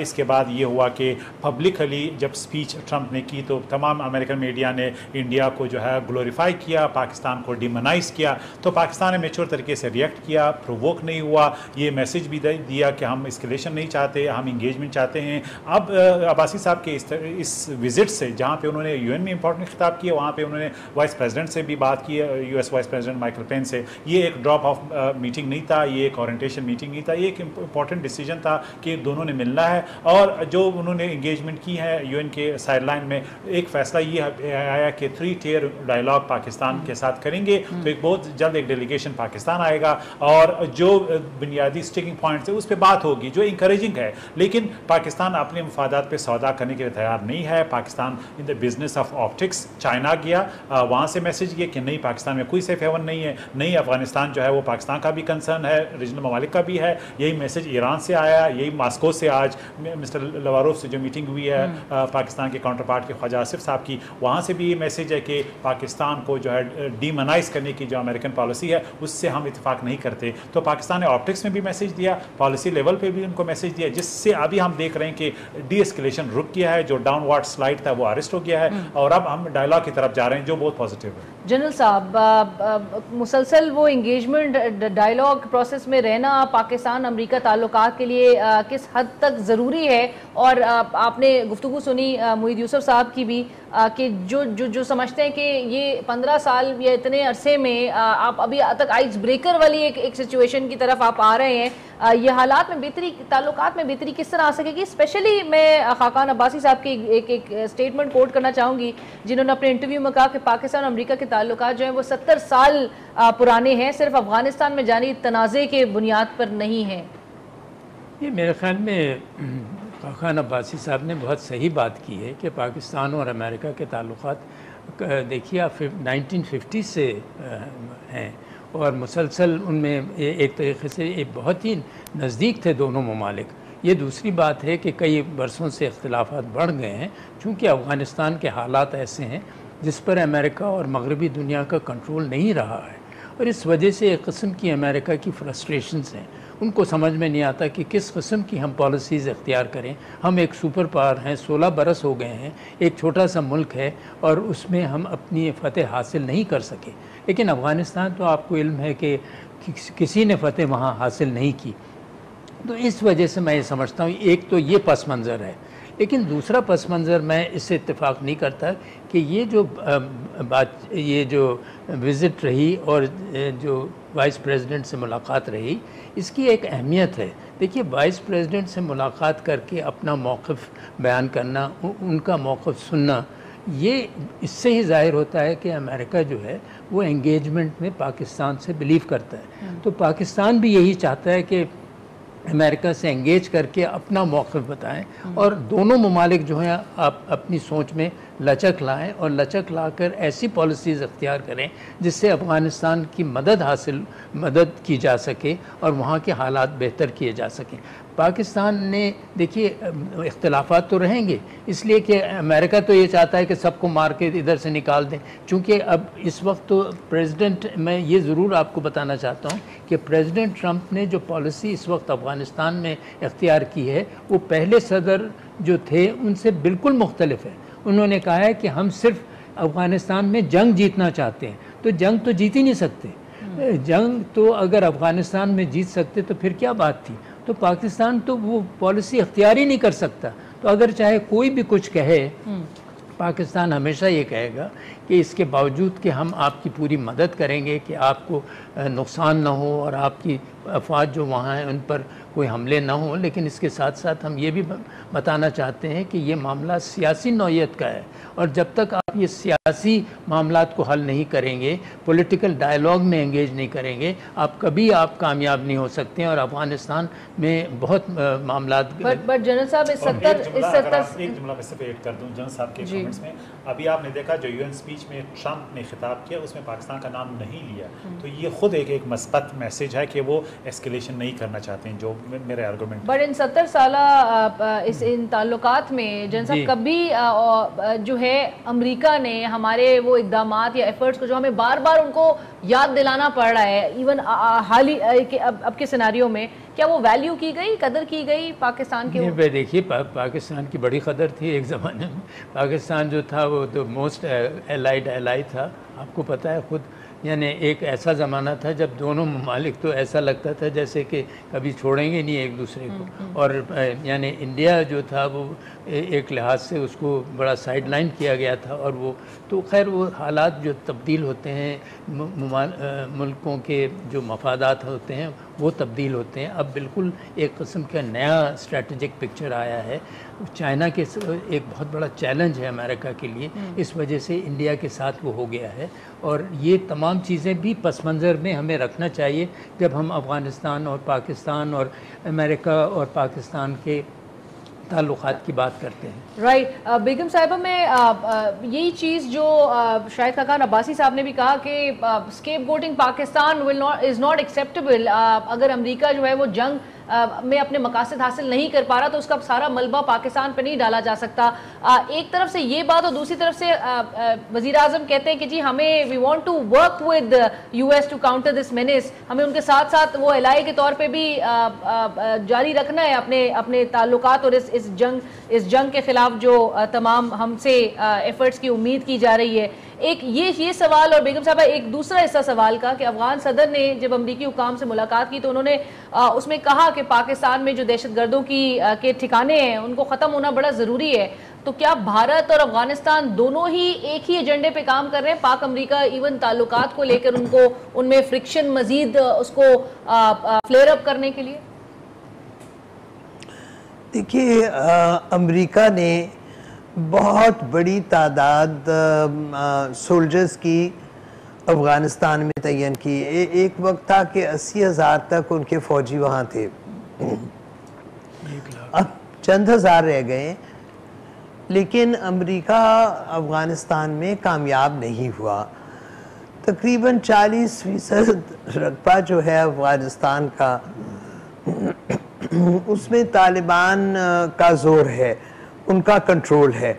اس کے بعد یہ ہوا کہ پبلکلی جب سپیچ ٹرمپ نے کی تو تمام امریکن میڈیا نے انڈیا کو جو ہے گلوریفائی کیا، پاکستان کو ڈیمنائز کیا۔ تو پاکستان نے میچور طریقے سے ریئیکٹ کیا پرووک نہیں ہوا۔ یہ میسج بھی دیا کہ ہم اسکلیشن نہیں چاہتے ہم انگیجمنٹ چاہتے ہیں۔ اب عباسی صاحب کے اس وزٹ سے، جہاں پہ انہوں نے یو این میں امپورٹنٹ خطاب کیا، وہاں پہ انہوں نے وائس پریزیڈنٹ سے بھی بات کی U S vice president Michael Pence سے۔ یہ ایک ڈراپ آف میٹنگ نہیں تھا، یہ ایک اورینٹیشن میٹنگ نہیں تھا، یہ ایک امپورٹنٹ ڈیسیجن تھا کہ دونوں نے ملنا ہے۔ اور جو انہوں نے انگیجمنٹ کی ہے یو این کے سائڈ لائن میں، ایک فیصلہ یہ آیا کہ تھری ٹیئر ڈائلاگ پاکستان کے ساتھ کریں گے۔ تو ایک بہت جلد ایک ڈیلیگیشن پاکستان آئے گا۔ اور جو بنیادی اسٹیکنگ پوائنٹس ہے اس پہ بات ہوگی، جو انکریجنگ انکریجنگ ہے۔ لیکن پاکستان اپنے مفادات پہ سودا کرنے کے لیے تیار نہیں ہے۔ Pakistan in the business of optics China گیا۔ وہاں سے میسج گیا کہ نہیں پاکستان میں کوئی سیف ہیون نہیں ہے۔ نہیں افغانستان جو ہے وہ پاکستان کا بھی کنسرن ہے ریجنل ممالک کا بھی ہے۔ یہی میسج ایران سے آیا یہی ماسکو سے آج مسٹر لواروف سے جو میٹنگ ہوئی ہے پاکستان کے کاؤنٹر پارٹ کے خواجہ آصف صاحب کی وہاں سے بھی یہ میسج ہے کہ پاکستان کو جو ہے ڈیمنائز کرنے کی جو امریکن پالیسی ہے اس سے ہم اتفاق نہیں کرتے۔ تو پاکستان نے آپٹکس میں بھی میسج دیا پالیسی لیول پہ بھی ان کو میسج دیا جس سے ابھی ہم دیکھ رہے ہیں کہ ڈی اسکلیشن رک گیا ہے جو ڈاؤن وارڈ سلائڈ تھا وہ ارسٹ ہو گیا ہے اور اب ہم ڈائلاگ کی طرف جا رہے ہیں جو بہت پازیٹیو ہے۔ جنرل صاحب مسلسل وہ انگیجمنٹ ڈائلاگ پروسیس میں رہنا پاکستان، امریکہ تعلقات کے لیے کس حد تک ضروری ہے؟ اور آپ نے گفتگو سنی محید یوسف صاحب کی بھی کہ جو جو جو سمجھتے ہیں کہ یہ پندرہ سال یا اتنے عرصے میں آپ ابھی تک آئس بریکر والی ایک ایک سچویشن کی طرف آپ آ رہے ہیں یہ حالات میں بہتری، تعلقات میں بہتری کس طرح آ سکے گی؟ اسپیشلی میں خاقان عباسی صاحب کی ایک ایک اسٹیٹمنٹ کوٹ کرنا چاہوں گی، جنہوں نے اپنے انٹرویو میں کہا کہ پاکستان اور امریکہ کے تعلقات جو ہیں وہ ستر سال پرانے ہیں، صرف افغانستان میں جانی تنازع کے بنیاد پر نہیں ہیں۔ یہ میرے خیال میں خاقان عباسی صاحب نے بہت صحیح بات کی ہے کہ پاکستان اور امریکہ کے تعلقات دیکھیے آپ نائنٹین ففٹی سے ہیں اور مسلسل ان میں ایک طریقے سے ایک بہت ہی نزدیک تھے دونوں ممالک۔ یہ دوسری بات ہے کہ کئی برسوں سے اختلافات بڑھ گئے ہیں، چونکہ افغانستان کے حالات ایسے ہیں جس پر امریکہ اور مغربی دنیا کا کنٹرول نہیں رہا ہے اور اس وجہ سے ایک قسم کی امریکہ کی فرسٹریشنز ہیں۔ ان کو سمجھ میں نہیں آتا کہ کس قسم کی ہم پالیسیز اختیار کریں۔ ہم ایک سپر پاور ہیں، سولہ برس ہو گئے ہیں، ایک چھوٹا سا ملک ہے اور اس میں ہم اپنی فتح حاصل نہیں کر سکے۔ لیکن افغانستان تو آپ کو علم ہے کہ کسی نے فتح وہاں حاصل نہیں کی۔ تو اس وجہ سے میں یہ سمجھتا ہوں، ایک تو یہ پس منظر ہے لیکن دوسرا پس منظر میں اس سے اتفاق نہیں کرتا کہ یہ جو بات یہ جو وزٹ رہی اور جو وائس پریزیڈنٹ سے ملاقات رہی اس کی ایک اہمیت ہے۔ دیکھیے وائس پریزیڈنٹ سے ملاقات کر کے اپنا موقف بیان کرنا ان کا موقف سننا یہ اس سے ہی ظاہر ہوتا ہے کہ امریکہ جو ہے وہ انگیجمنٹ میں پاکستان سے بلیو کرتا ہے۔ تو پاکستان بھی یہی چاہتا ہے کہ امریکہ سے انگیج کر کے اپنا موقف بتائیں اور دونوں ممالک جو ہیں، آپ اپنی سوچ میں لچک لائیں اور لچک لا کر ایسی پالیسیز اختیار کریں جس سے افغانستان کی مدد حاصل، مدد کی جا سکے اور وہاں کے حالات بہتر کیے جا سکیں۔ پاکستان نے، دیکھیے، اختلافات تو رہیں گے، اس لیے کہ امریکہ تو یہ چاہتا ہے کہ سب کو مار کے ادھر سے نکال دیں۔ چونکہ اب اس وقت تو پریزیڈنٹ میں یہ ضرور آپ کو بتانا چاہتا ہوں کہ پریزیڈنٹ ٹرمپ نے جو پالیسی اس وقت افغانستان میں اختیار کی ہے، وہ پہلے صدر جو تھے، ان سے بالکل مختلف ہے۔ انہوں نے کہا ہے کہ ہم صرف افغانستان میں جنگ جیتنا چاہتے ہیں، تو جنگ تو جیت ہی نہیں سکتے۔ جنگ تو اگر افغانستان میں جیت سکتے تو پھر کیا بات تھی؟ تو پاکستان تو وہ پالیسی اختیار ہی نہیں کر سکتا۔ تو اگر چاہے کوئی بھی کچھ کہے پاکستان ہمیشہ یہ کہے گا کہ اس کے باوجود کہ ہم آپ کی پوری مدد کریں گے کہ آپ کو نقصان نہ ہو اور آپ کی افواج جو وہاں ہیں ان پر کوئی حملے نہ ہوں لیکن اس کے ساتھ ساتھ ہم یہ بھی بتانا چاہتے ہیں کہ یہ معاملہ سیاسی نوعیت کا ہے اور جب تک آپ یہ سیاسی معاملات کو حل نہیں کریں گے پولیٹیکل ڈائلاگ میں انگیج نہیں کریں گے آپ کبھی آپ کامیاب نہیں ہو سکتے ہیں اور افغانستان میں بہت معاملات بٹ جنرل صاحب اس ستر اس ستر ایک جملہ میں صرف ایڈ کر دوں جنرل صاحب کے کمنٹس میں۔ ابھی آپ نے دیکھا جو یو این سپیچ میں ٹرمپ نے خطاب کیا اس میں پاکستان کا نام نہیں لیا۔ تو یہ خود ایک ایک مثبت میسج ہے کہ وہ ایسکیلیشن نہیں کرنا چاہتے ہیں جو میرے آرگومنٹ بٹ ان ستر سالہ اس ان تعلقات میں جن صاحب کبھی جو ہے امریکہ نے ہمارے وہ اقدامات یا ایفرٹس کو جو ہمیں بار بار ان کو یاد دلانا پڑ رہا ہے. ایون حالی اب کے سیناریوں میں کیا وہ ویلیو کی گئی قدر کی گئی پاکستان کی دیکھیے پاکستان کی بڑی قدر تھی ایک زمانے میں. پاکستان جو تھا وہ تو موسٹ الائڈ الائی تھا. آپ کو پتہ ہے خود یعنی ایک ایسا زمانہ تھا جب دونوں ممالک تو ایسا لگتا تھا جیسے کہ کبھی چھوڑیں گے نہیں ایک دوسرے کو۔ اور یعنی انڈیا جو تھا وہ ایک لحاظ سے اس کو بڑا سائیڈ لائن کیا گیا تھا اور وہ تو خیر وہ حالات جو تبدیل ہوتے ہیں ملکوں کے جو مفادات ہوتے ہیں وہ تبدیل ہوتے ہیں۔ اب بالکل ایک قسم کا نیا اسٹریٹجک پکچر آیا ہے۔ چائنا کے ایک بہت بڑا چیلنج ہے امریکہ کے لیے اس وجہ سے انڈیا کے ساتھ وہ ہو گیا ہے۔ اور یہ تمام چیزیں بھی پس منظر میں ہمیں رکھنا چاہیے۔ جب ہم افغانستان اور پاکستان اور امریکہ اور پاکستان کے تعلقات کی بات کرتے ہیں۔ رائٹ بیگم صاحبہ میں یہی چیز جو شاہد خاقان عباسی صاحب نے بھی کہا کہ scapegoating Pakistan is not acceptable اگر امریکہ جو ہے وہ جنگ میں اپنے مقاصد حاصل نہیں کر پا رہا تو اس کا سارا ملبہ پاکستان پہ نہیں ڈالا جا سکتا۔ ایک طرف سے یہ بات اور دوسری طرف سے وزیر اعظم کہتے ہیں کہ جی ہمیں we want to work with U S to counter this menace ہمیں ان کے ساتھ ساتھ وہ الائی کے طور پہ بھی جاری رکھنا ہے اپنے اپنے تعلقات اور اس اس جنگ اس جنگ کے خلاف جو تمام ہم سے ایفرٹس کی امید کی جا رہی ہے۔ ایک یہ یہ سوال اور بیگم صاحبہ، ایک دوسرا حصہ سوال کا کہ افغان صدر نے جب امریکی حکام سے ملاقات کی تو انہوں نے اس میں کہا کہ پاکستان میں جو دہشت گردوں کی کے ٹھکانے ہیں، ان کو ختم ہونا بڑا ضروری ہے۔ تو کیا بھارت اور افغانستان دونوں ہی ایک ہی ایجنڈے پہ کام کر رہے ہیں؟ پاک امریکہ ایون تعلقات کو لے کر ان کو، ان میں فرکشن مزید اس کو فلیئر اپ کرنے کے لیے؟ دیکھیے امریکہ نے بہت بڑی تعداد سولجرز کی افغانستان میں تعین کی۔ ایک وقت تھا کہ اسی ہزار تک ان کے فوجی وہاں تھے۔ اب چند ہزار رہ گئے، لیکن امریکہ افغانستان میں کامیاب نہیں ہوا۔ تقریباً چالیس فیصد رقبہ جو ہے افغانستان کا، اس میں طالبان کا زور ہے، ان کا کنٹرول ہے۔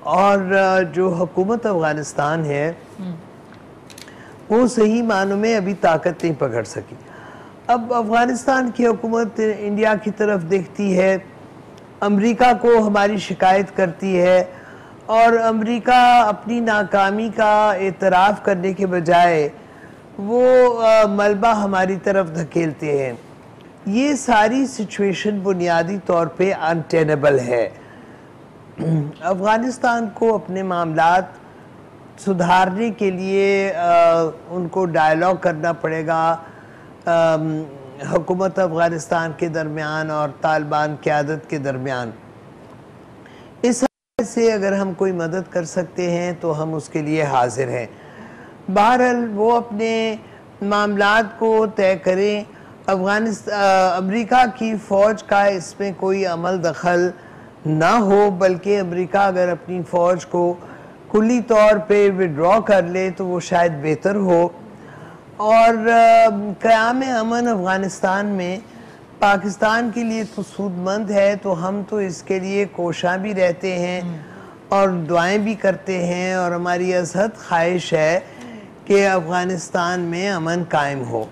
اور جو حکومت افغانستان ہے، وہ صحیح معنوں میں ابھی طاقت نہیں پکڑ سکی۔ اب افغانستان کی حکومت انڈیا کی طرف دیکھتی ہے، امریکہ کو ہماری شکایت کرتی ہے اور امریکہ اپنی ناکامی کا اعتراف کرنے کے بجائے وہ ملبہ ہماری طرف دھکیلتے ہیں۔ یہ ساری سچویشن بنیادی طور پہ انٹینبل ہے۔ افغانستان کو اپنے معاملات سدھارنے کے لیے ان کو ڈائلاگ کرنا پڑے گا۔ حکومت افغانستان کے درمیان اور طالبان قیادت کے درمیان۔ اس حوالے سے اگر ہم کوئی مدد کر سکتے ہیں تو ہم اس کے لیے حاضر ہیں۔ بہرحال وہ اپنے معاملات کو طے کریں۔ افغانستان امریکہ کی فوج کا اس میں کوئی عمل دخل نہ ہو، بلکہ امریکہ اگر اپنی فوج کو کلی طور پہ وڈرا کر لے تو وہ شاید بہتر ہو۔ اور قیام امن افغانستان میں پاکستان کے لیے تو سود مند ہے تو ہم تو اس کے لیے کوشاں بھی رہتے ہیں اور دعائیں بھی کرتے ہیں اور ہماری ازحد خواہش ہے کہ افغانستان میں امن قائم ہو۔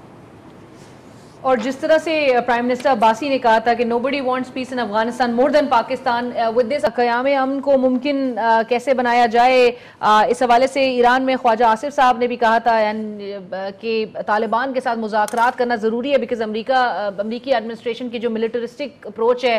اور جس طرح سے پرائم منسٹر عباسی نے کہا تھا کہ nobody wants peace in Afghanistan more than Pakistan with this قیام امن کو ممکن کیسے بنایا جائے اس حوالے سے ایران میں خواجہ آصف صاحب نے بھی کہا تھا یعنی, کہ طالبان کے ساتھ مذاکرات کرنا ضروری ہے بیکاز امریکہ امریکی ایڈمنسٹریشن کی جو ملٹرسٹک اپروچ ہے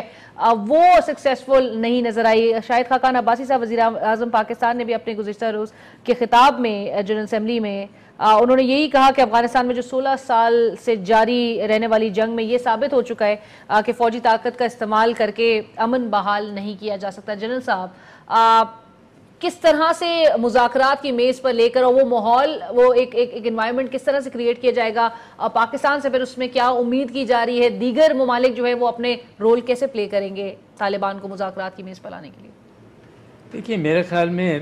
وہ سکسیسفل نہیں نظر آئی۔ شاہد خاقان عباسی صاحب وزیر اعظم پاکستان نے بھی اپنے گزشتہ روز کے خطاب میں، جنرل اسمبلی میں انہوں نے یہی کہا کہ افغانستان میں جو سولہ سال سے جاری رہنے والی جنگ میں یہ ثابت ہو چکا ہے کہ فوجی طاقت کا استعمال کر کے امن بحال نہیں کیا جا سکتا۔ جنرل صاحب کس طرح سے مذاکرات کی میز پر لے کر اور وہ ماحول، وہ ایک ایک انوائرمنٹ کس طرح سے کریٹ کیا جائے گا؟ پاکستان سے پھر اس میں کیا امید کی جا رہی ہے؟ دیگر ممالک جو ہے وہ اپنے رول کیسے پلے کریں گے طالبان کو مذاکرات کی میز پر لانے کے لیے؟ دیکھیے، میرے خیال میں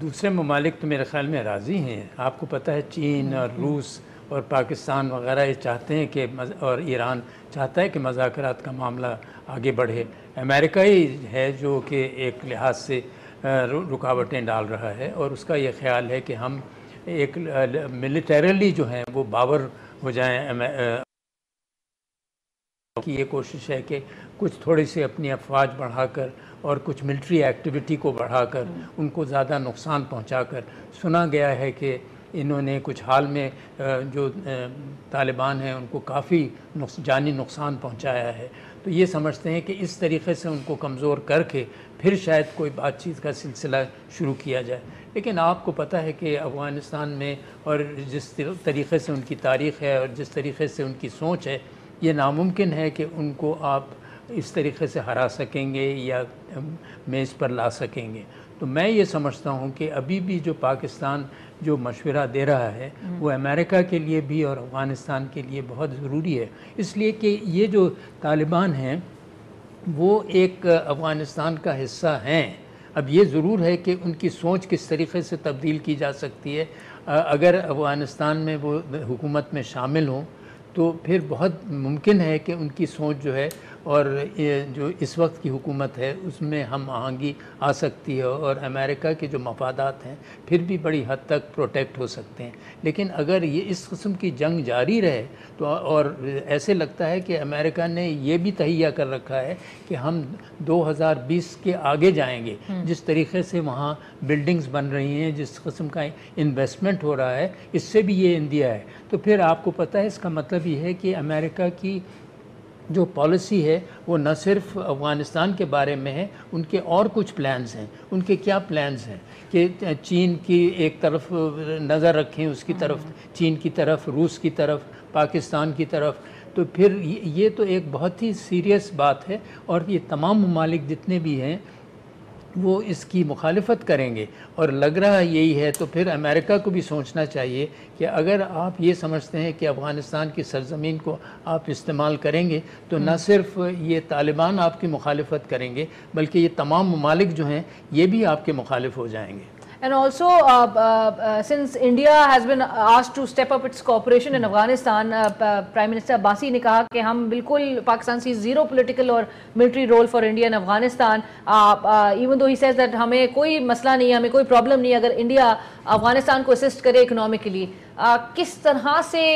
دوسرے ممالک تو میرے خیال میں راضی ہیں۔ آپ کو پتہ ہے، چین اور روس اور پاکستان وغیرہ یہ چاہتے ہیں کہ اور ایران چاہتا ہے کہ مذاکرات کا معاملہ آگے بڑھے۔ امریکہ ہی ہے جو کہ ایک لحاظ سے رکاوٹیں ڈال رہا ہے اور اس کا یہ خیال ہے کہ ہم ایک ملیٹریلی جو ہیں وہ باور ہو جائیں۔ کی یہ کوشش ہے کہ کچھ تھوڑی سی اپنی افواج بڑھا کر اور کچھ ملٹری ایکٹیویٹی کو بڑھا کر ان کو زیادہ نقصان پہنچا کر۔ سنا گیا ہے کہ انہوں نے کچھ حال میں جو طالبان ہیں، ان کو کافی جانی نقصان پہنچایا ہے۔ تو یہ سمجھتے ہیں کہ اس طریقے سے ان کو کمزور کر کے پھر شاید کوئی بات چیت کا سلسلہ شروع کیا جائے۔ لیکن آپ کو پتہ ہے کہ افغانستان میں اور جس طریقے سے ان کی تاریخ ہے اور جس طریقے سے ان کی سوچ ہے، یہ ناممکن ہے کہ ان کو آپ اس طریقے سے ہرا سکیں گے یا میز پر لا سکیں گے۔ تو میں یہ سمجھتا ہوں کہ ابھی بھی جو پاکستان جو مشورہ دے رہا ہے وہ امریکہ کے لیے بھی اور افغانستان کے لیے بہت ضروری ہے۔ اس لیے کہ یہ جو طالبان ہیں وہ ایک افغانستان کا حصہ ہیں۔ اب یہ ضرور ہے کہ ان کی سوچ کس طریقے سے تبدیل کی جا سکتی ہے۔ اگر افغانستان میں وہ حکومت میں شامل ہوں تو پھر بہت ممکن ہے کہ ان کی سوچ جو ہے اور جو اس وقت کی حکومت ہے اس میں ہم آہنگی آ سکتی ہے اور امریکہ کے جو مفادات ہیں پھر بھی بڑی حد تک پروٹیکٹ ہو سکتے ہیں۔ لیکن اگر یہ اس قسم کی جنگ جاری رہے تو اور ایسے لگتا ہے کہ امریکہ نے یہ بھی تہیا کر رکھا ہے کہ ہم دو ہزار بیس کے آگے جائیں گے۔ جس طریقے سے وہاں بلڈنگز بن رہی ہیں جس قسم کا انویسٹمنٹ ہو رہا ہے اس سے بھی یہ اندیا ہے۔ تو پھر آپ کو پتہ ہے اس کا مطلب یہ ہے کہ امریکہ کی جو پالیسی ہے وہ نہ صرف افغانستان کے بارے میں ہے، ان کے اور کچھ پلانز ہیں۔ ان کے کیا پلانز ہیں؟ کہ چین کی ایک طرف نظر رکھیں، اس کی طرف، چین کی طرف، روس کی طرف، پاکستان کی طرف۔ تو پھر یہ تو ایک بہت ہی سیریس بات ہے اور یہ تمام ممالک جتنے بھی ہیں وہ اس کی مخالفت کریں گے۔ اور لگ رہا یہی ہے تو پھر امریکہ کو بھی سوچنا چاہیے کہ اگر آپ یہ سمجھتے ہیں کہ افغانستان کی سرزمین کو آپ استعمال کریں گے تو نہ صرف یہ طالبان آپ کی مخالفت کریں گے بلکہ یہ تمام ممالک جو ہیں یہ بھی آپ کے مخالف ہو جائیں گے۔ And also, uh, uh, uh, since India has been asked to step up its cooperation in Afghanistan, Prime Minister Abbasi نے کہا کہ ہم بالکل پاکستان سی زیرو پولیٹیکل اور military role for India in Afghanistan even though he says that ہمیں کوئی مسئلہ نہیں ہے ہمیں کوئی پرابلم نہیں اگر انڈیا افغانستان کو اسسٹ کرے اکنامکلی کس طرح سے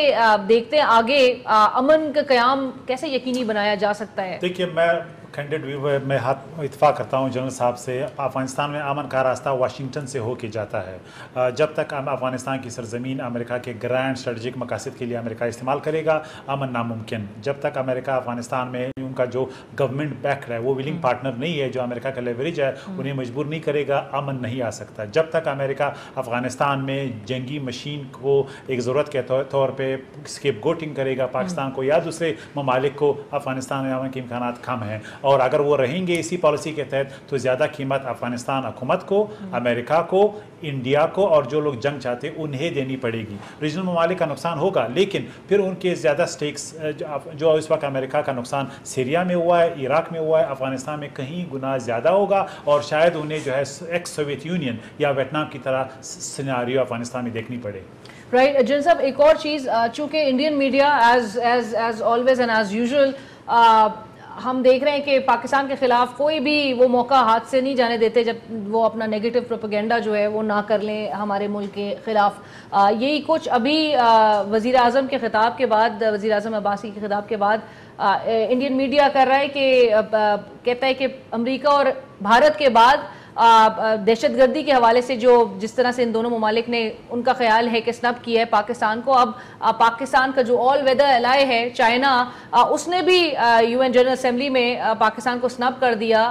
دیکھتے ہیں آگے امن کا قیام کیسے یقینی بنایا جا سکتا ہے دیکھیے میں کینڈیڈ ویو میں ہاتھ اتفاق کرتا ہوں جنرل صاحب سے افغانستان میں امن کا راستہ واشنگٹن سے ہو کے جاتا ہے۔ جب تک افغانستان کی سرزمین امریکہ کے گرینڈ اسٹریٹجک مقاصد کے لیے امریکہ استعمال کرے گا امن ناممکن۔ جب تک امریکہ افغانستان میں ان کا جو گورنمنٹ بیک ہے وہ ولنگ پارٹنر نہیں ہے جو امریکہ کا لیوریج ہے انہیں مجبور نہیں کرے گا امن نہیں آ سکتا۔ جب تک امریکہ افغانستان میں جنگی مشین کو ایک ضرورت کے طور پہ اسکیپ گوٹنگ کرے گا پاکستان کو یا دوسرے ممالک کو افغانستان میں امن کے امکانات کم ہیں۔ اور اگر وہ رہیں گے اسی پالیسی کے تحت، تو زیادہ قیمت افغانستان حکومت کو، امریکہ کو، انڈیا کو اور جو لوگ جنگ چاہتے انہیں دینی پڑے گی۔ ریجنل ممالک کا نقصان ہوگا، لیکن پھر ان کے زیادہ سٹیکس جو اس وقت امریکہ کا نقصان سیریا میں ہوا ہے، عراق میں ہوا ہے، افغانستان میں کہیں گناہ زیادہ ہوگا اور شاید انہیں جو ہے ایکس سوویت یونین یا ویٹنام کی طرح سناریو افغانستان میں دیکھنی پڑے۔ رائٹ جن صاحب، ایک اور چیز چونکہ Indian media as as as always and as usual ہم دیکھ رہے ہیں کہ پاکستان کے خلاف کوئی بھی وہ موقع ہاتھ سے نہیں جانے دیتے جب وہ اپنا نیگیٹو پروپیگنڈا جو ہے وہ نہ کر لیں ہمارے ملک کے خلاف۔ یہی کچھ ابھی وزیر اعظم کے خطاب کے بعد وزیر اعظم عباسی کے خطاب کے بعد انڈین میڈیا کر رہا ہے کہ کہتا ہے کہ امریکہ اور بھارت کے بعد دہشت گردی کے حوالے سے جو جس طرح سے ان دونوں ممالک نے ان کا خیال ہے کہ سنب کیا ہے پاکستان کو، اب پاکستان کا جو آل ویدر الائے ہے چائنا اس نے بھی یو این جنرل اسمبلی میں پاکستان کو سنب کر دیا۔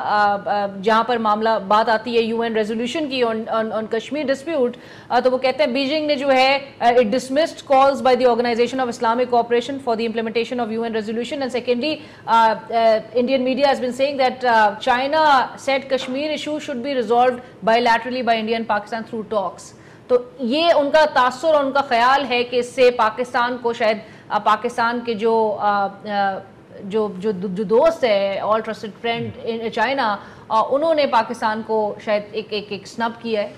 جہاں پر معاملہ بات آتی ہے یو این ریزولوشن کی آن کشمیر ڈسپیوٹ تو وہ کہتے ہیں بیجنگ نے جو ہے it dismissed calls by the Organisation of Islamic Cooperation for the implementation of U N resolution and secondly Indian media has been saying that China said Kashmir issue should be resolved bilaterally by Indian Pakistan through talks تو یہ ان کا تاثر اور ان کا خیال ہے کہ اس سے پاکستان کو شاید پاکستان کے جو جو جو دوست ہے آل ٹرسٹڈ فرینڈ چائنا انہوں نے پاکستان کو شاید ایک ایک ایک سنب کیا ہے۔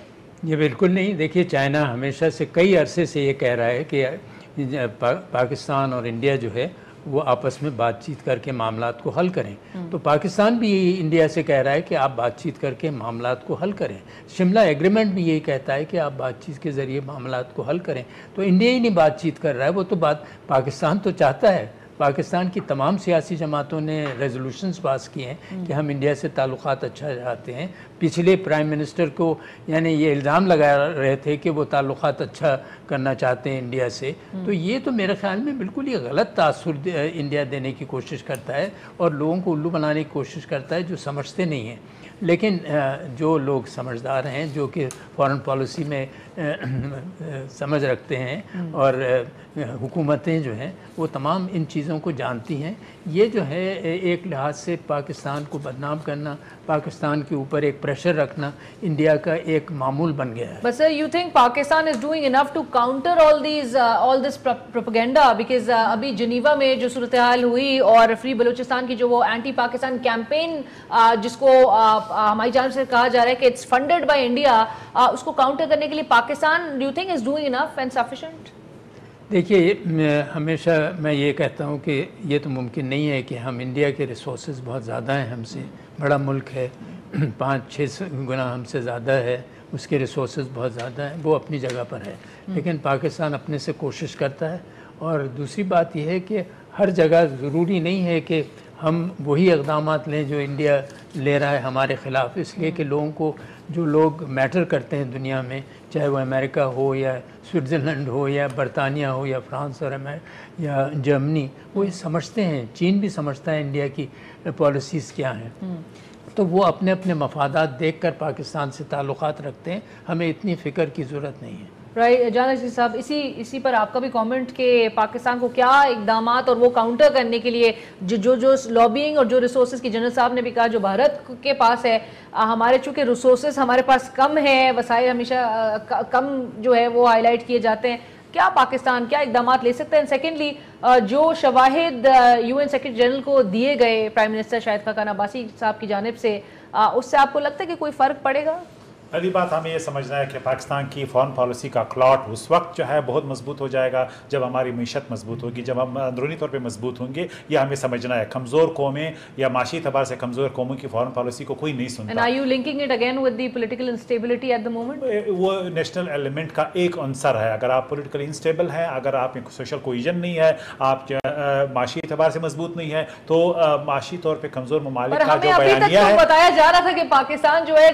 یہ بالکل نہیں۔ دیکھیے، چائنا ہمیشہ سے کئی عرصے سے یہ کہہ رہا ہے کہ پاکستان اور انڈیا جو ہے وہ آپس میں بات چیت کر کے معاملات کو حل کریں۔ تو پاکستان بھی انڈیا سے کہہ رہا ہے کہ آپ بات چیت کر کے معاملات کو حل کریں۔ شملہ ایگریمنٹ بھی یہی کہتا ہے کہ آپ بات چیت کے ذریعے معاملات کو حل کریں۔ تو انڈیا ہی نہیں بات چیت کر رہا ہے، وہ تو بات پاکستان تو چاہتا ہے۔ پاکستان کی تمام سیاسی جماعتوں نے ریزولوشنز پاس کیے ہیں کہ ہم انڈیا سے تعلقات اچھا چاہتے ہیں۔ پچھلے پرائم منسٹر کو یعنی یہ الزام لگا رہے تھے کہ وہ تعلقات اچھا کرنا چاہتے ہیں انڈیا سے۔ تو یہ تو میرے خیال میں بالکل یہ غلط تاثر انڈیا دینے کی کوشش کرتا ہے اور لوگوں کو الو بنانے کی کوشش کرتا ہے جو سمجھتے نہیں ہیں۔ لیکن جو لوگ سمجھدار ہیں جو کہ فورن پالیسی میں سمجھ رکھتے ہیں اور حکومتیں جو ہیں وہ تمام ان چیزوں کو جانتی ہیں۔ یہ جو ہے، ایک لحاظ سے پاکستان کو بدنام کرنا، پاکستان کے اوپر ایک پریشر رکھنا انڈیا کا ایک معمول بن گیا ہے۔ بس you think Pakistan is doing enough to counter all these all this propaganda because ابھی جنیوا میں جو صورتحال ہوئی اور فری بلوچستان کی جو وہ اینٹی پاکستان کیمپین جس کو ہماری جانب سے کہا جا رہا ہے کہ اٹس فنڈڈ بائی انڈیا اس کو کاؤنٹر کرنے کے لیے Pakistan do think is doing enough and sufficient دیکھیے ہمیشہ میں یہ کہتا ہوں کہ یہ تو ممکن نہیں ہے کہ ہم انڈیا کے ریسورسز بہت زیادہ ہیں ہم سے بڑا ملک ہے پانچ چھ گنا ہم سے زیادہ ہے اس کے ریسورسز بہت زیادہ ہیں وہ اپنی جگہ پر ہے۔ لیکن پاکستان اپنے سے کوشش کرتا ہے۔ اور دوسری بات یہ ہے کہ ہر جگہ ضروری نہیں ہے کہ ہم وہی اقدامات لیں جو انڈیا لے رہا ہے ہمارے خلاف۔ اس لیے کہ لوگوں کو جو لوگ میٹر کرتے ہیں دنیا میں چاہے وہ امریکہ ہو یا سوئٹزرلینڈ ہو یا برطانیہ ہو یا فرانس اور یا جرمنی وہ یہ سمجھتے ہیں چین بھی سمجھتا ہے انڈیا کی پالیسیز کیا ہیں۔ تو وہ اپنے اپنے مفادات دیکھ کر پاکستان سے تعلقات رکھتے ہیں ہمیں اتنی فکر کی ضرورت نہیں ہے۔ رائٹ جانا جی صاحب اسی اسی پر آپ کا بھی کامنٹ کہ پاکستان کو کیا اقدامات اور وہ کاؤنٹر کرنے کے لیے جو جو لابینگ اور جو ریسورسز کی جنرل صاحب نے بھی کہا جو بھارت کے پاس ہے ہمارے چونکہ ریسورسز ہمارے پاس کم ہیں وسائل ہمیشہ کم جو ہے وہ ہائی لائٹ کیے جاتے ہیں کیا پاکستان کیا اقدامات لے سکتے ہیں سیکنڈلی جو شواہد یو این سیکرٹری جنرل کو دیے گئے پرائم منسٹر شاہد خاقان عباسی صاحب کی جانب سے اس سے آپ کو لگتا ہے کہ کوئی فرق پڑے گا پہلی بات ہمیں یہ سمجھنا ہے کہ پاکستان کی فارن پالیسی کا کلاٹ اس وقت جو ہے بہت مضبوط ہو جائے گا جب ہماری معیشت مضبوط ہوگی جب ہم اندرونی طور پہ مضبوط ہوں گے یہ ہمیں سمجھنا ہے۔ کمزور قومیں یا معاشی اعتبار سے کمزور قوموں کی فارن پالیسی کو کوئی نہیں سنتا۔ وہ نیشنل ایلیمنٹ کا ایک عنصر ہے۔ اگر آپ پولیٹیکل انسٹیبل ہیں اگر آپ میں سوشل کوئیجن نہیں ہے آپ معاشی اعتبار سے مضبوط نہیں ہے تو معاشی طور پہ کمزور ممالک کا جو بیانیہ ہے۔ بتایا جا رہا تھا کہ پاکستان جو ہے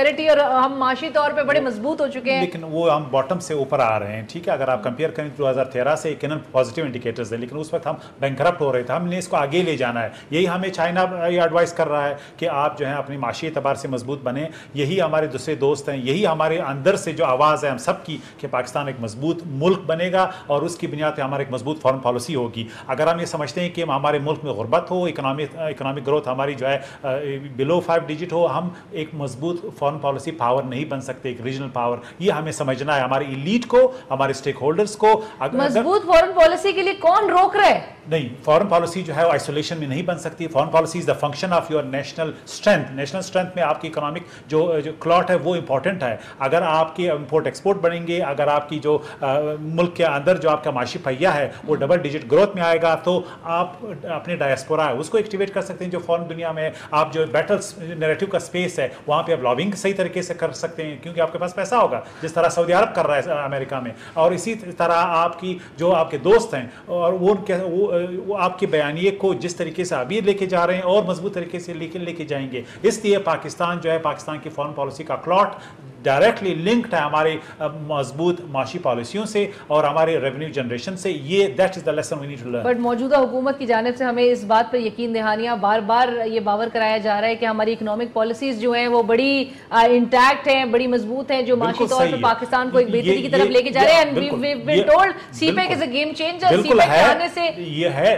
پراسپیرٹی اور ہم معاشی طور پہ بڑے مضبوط ہو چکے ہیں۔ لیکن وہ ہم باٹم سے اوپر آ رہے ہیں، ٹھیک ہے؟ اگر آپ کمپیئر کریں دو ہزار تیرہ سے ایک پازیٹیو انڈیکیٹرز ہیں لیکن اس وقت ہم بینکرپٹ ہو رہے تھے، ہم نے اس کو آگے لے جانا ہے۔ یہی ہمیں چائنا یہ ایڈوائز کر رہا ہے کہ آپ جو ہیں اپنی معاشی اعتبار سے مضبوط بنیں۔ یہی ہمارے دوسرے دوست ہیں، یہی ہمارے اندر سے جو آواز ہے ہم سب کی کہ پاکستان ایک مضبوط ملک بنے گا اور اس کی بنیاد پہ ہمارا ایک مضبوط فارن پالیسی ہوگی۔ اگر ہم یہ سمجھتے ہیں کہ ہمارے ملک میں غربت ہو اکنامک اکنامک گروتھ ہماری جو ہے بلو فائیو ڈیجٹ ہو، ہم ایک مضبوط فارن پالیسی پاور نہیں بن سکتے ایک ریجنل پاور یہ ہمیں سمجھنا ہے ہماری ایلیٹ کو ہمارے سٹیک ہولڈرز کو مضبوط فورن پالیسی کے لیے کون روک رہے نہیں فورن پالیسی جو ہے وہ آئسولیشن میں نہیں بن سکتی۔ Foreign policy is the function of your national strength national strength میں آپ کی اکنامک جو جو کلاٹ ہے وہ امپورٹنٹ ہے۔ اگر آپ کی امپورٹ ایکسپورٹ بڑھیں گے اگر آپ کی جو ملک کے اندر جو آپ کا معاشی پہیا ہے وہ ڈبل ڈیجٹ گروتھ میں آئے گا تو آپ اپنے ڈائسپورا ہے اس کو ایکٹیویٹ کر سکتے ہیں جو فورن دنیا میں آپ جو بیٹل نیریٹو کا اسپیس ہے وہاں پہ آپ لابنگ صحیح طریقے سے کر سکتے ہیں، کیونکہ آپ کے پاس پیسہ ہوگا، جس طرح سعودی عرب کر رہا ہے امریکہ میں۔ اور اسی طرح آپ کی جو آپ کے دوست ہیں، اور وہ آپ کے بیانیے کو جس طریقے سے عبیر لے کے جا رہے ہیں، اور مضبوط طریقے سے لے کے لے کے جائیں گے۔ اس لیے پاکستان جو ہے، پاکستان کی فارن پالیسی کا کلاٹ ڈائریکٹلی لنکڈ ہے ہمارے مضبوط معاشی پالیسیوں سے اور ہمارے ریونیو جنریشن سے۔ یہ that is the lesson we need to learn but موجودہ حکومت کی جانب سے ہمیں اس بات پر یقین دہانیاں بار بار یہ باور کرایا جا رہا ہے کہ ہماری اکنامک پالیسیز جو ہیں وہ بڑی انٹیکٹ ہیں بڑی مضبوط ہیں جو معاشی طور پر پاکستان کو ایک بہتری کی طرف لے کے جا رہے ہیں۔ CPEC is a game changer CPEC آنے سے یہ ہے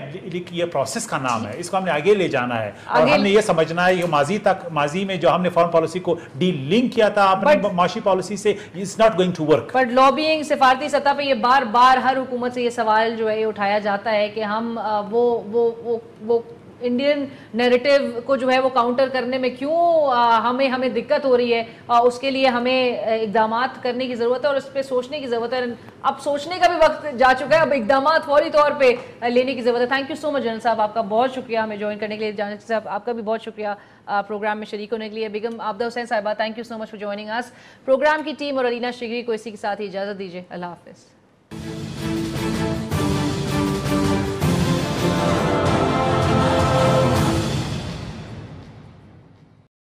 یہ پروسیس کا نام ہے۔ اس کو ہم نے آگے لے جانا ہے۔ اور ہم نے یہ سمجھنا ہے یہ ماضی تک ماضی میں جو ہم نے فارن پالیسی کو ڈی لنک کیا تھا اپنے معاشی پالیسی سے it's not going to work. But lobbying سفارتی سطح پہ یہ بار بار ہر حکومت سے یہ سوال جو ہے یہ اٹھایا جاتا ہے کہ ہم وہ وہ وہ انڈین نیریٹیو کو جو ہے وہ کاؤنٹر کرنے میں کیوں ہمیں ہمیں دقت ہو رہی ہے؟ اس کے لیے ہمیں اقدامات کرنے کی ضرورت ہے اور اس پہ سوچنے کی ضرورت ہے۔ اب سوچنے کا بھی وقت جا چکا ہے، اب اقدامات فوری طور پہ لینے کی ضرورت ہے۔ Thank you so much general صاحب، آپ کا بہت شکریہ۔ ہمیں جوائن کرنے کے لیے جانے صاحب آپ کا بھی بہت شکریہ پروگرام میں شریک ہونے کے لیے۔ بیگم آبدہ حسین صاحبہ thank you so much for joining us program کی ٹیم اور علینا شگری کو اسی کے ساتھ ہی اجازت دیجیے اللہ حافظ۔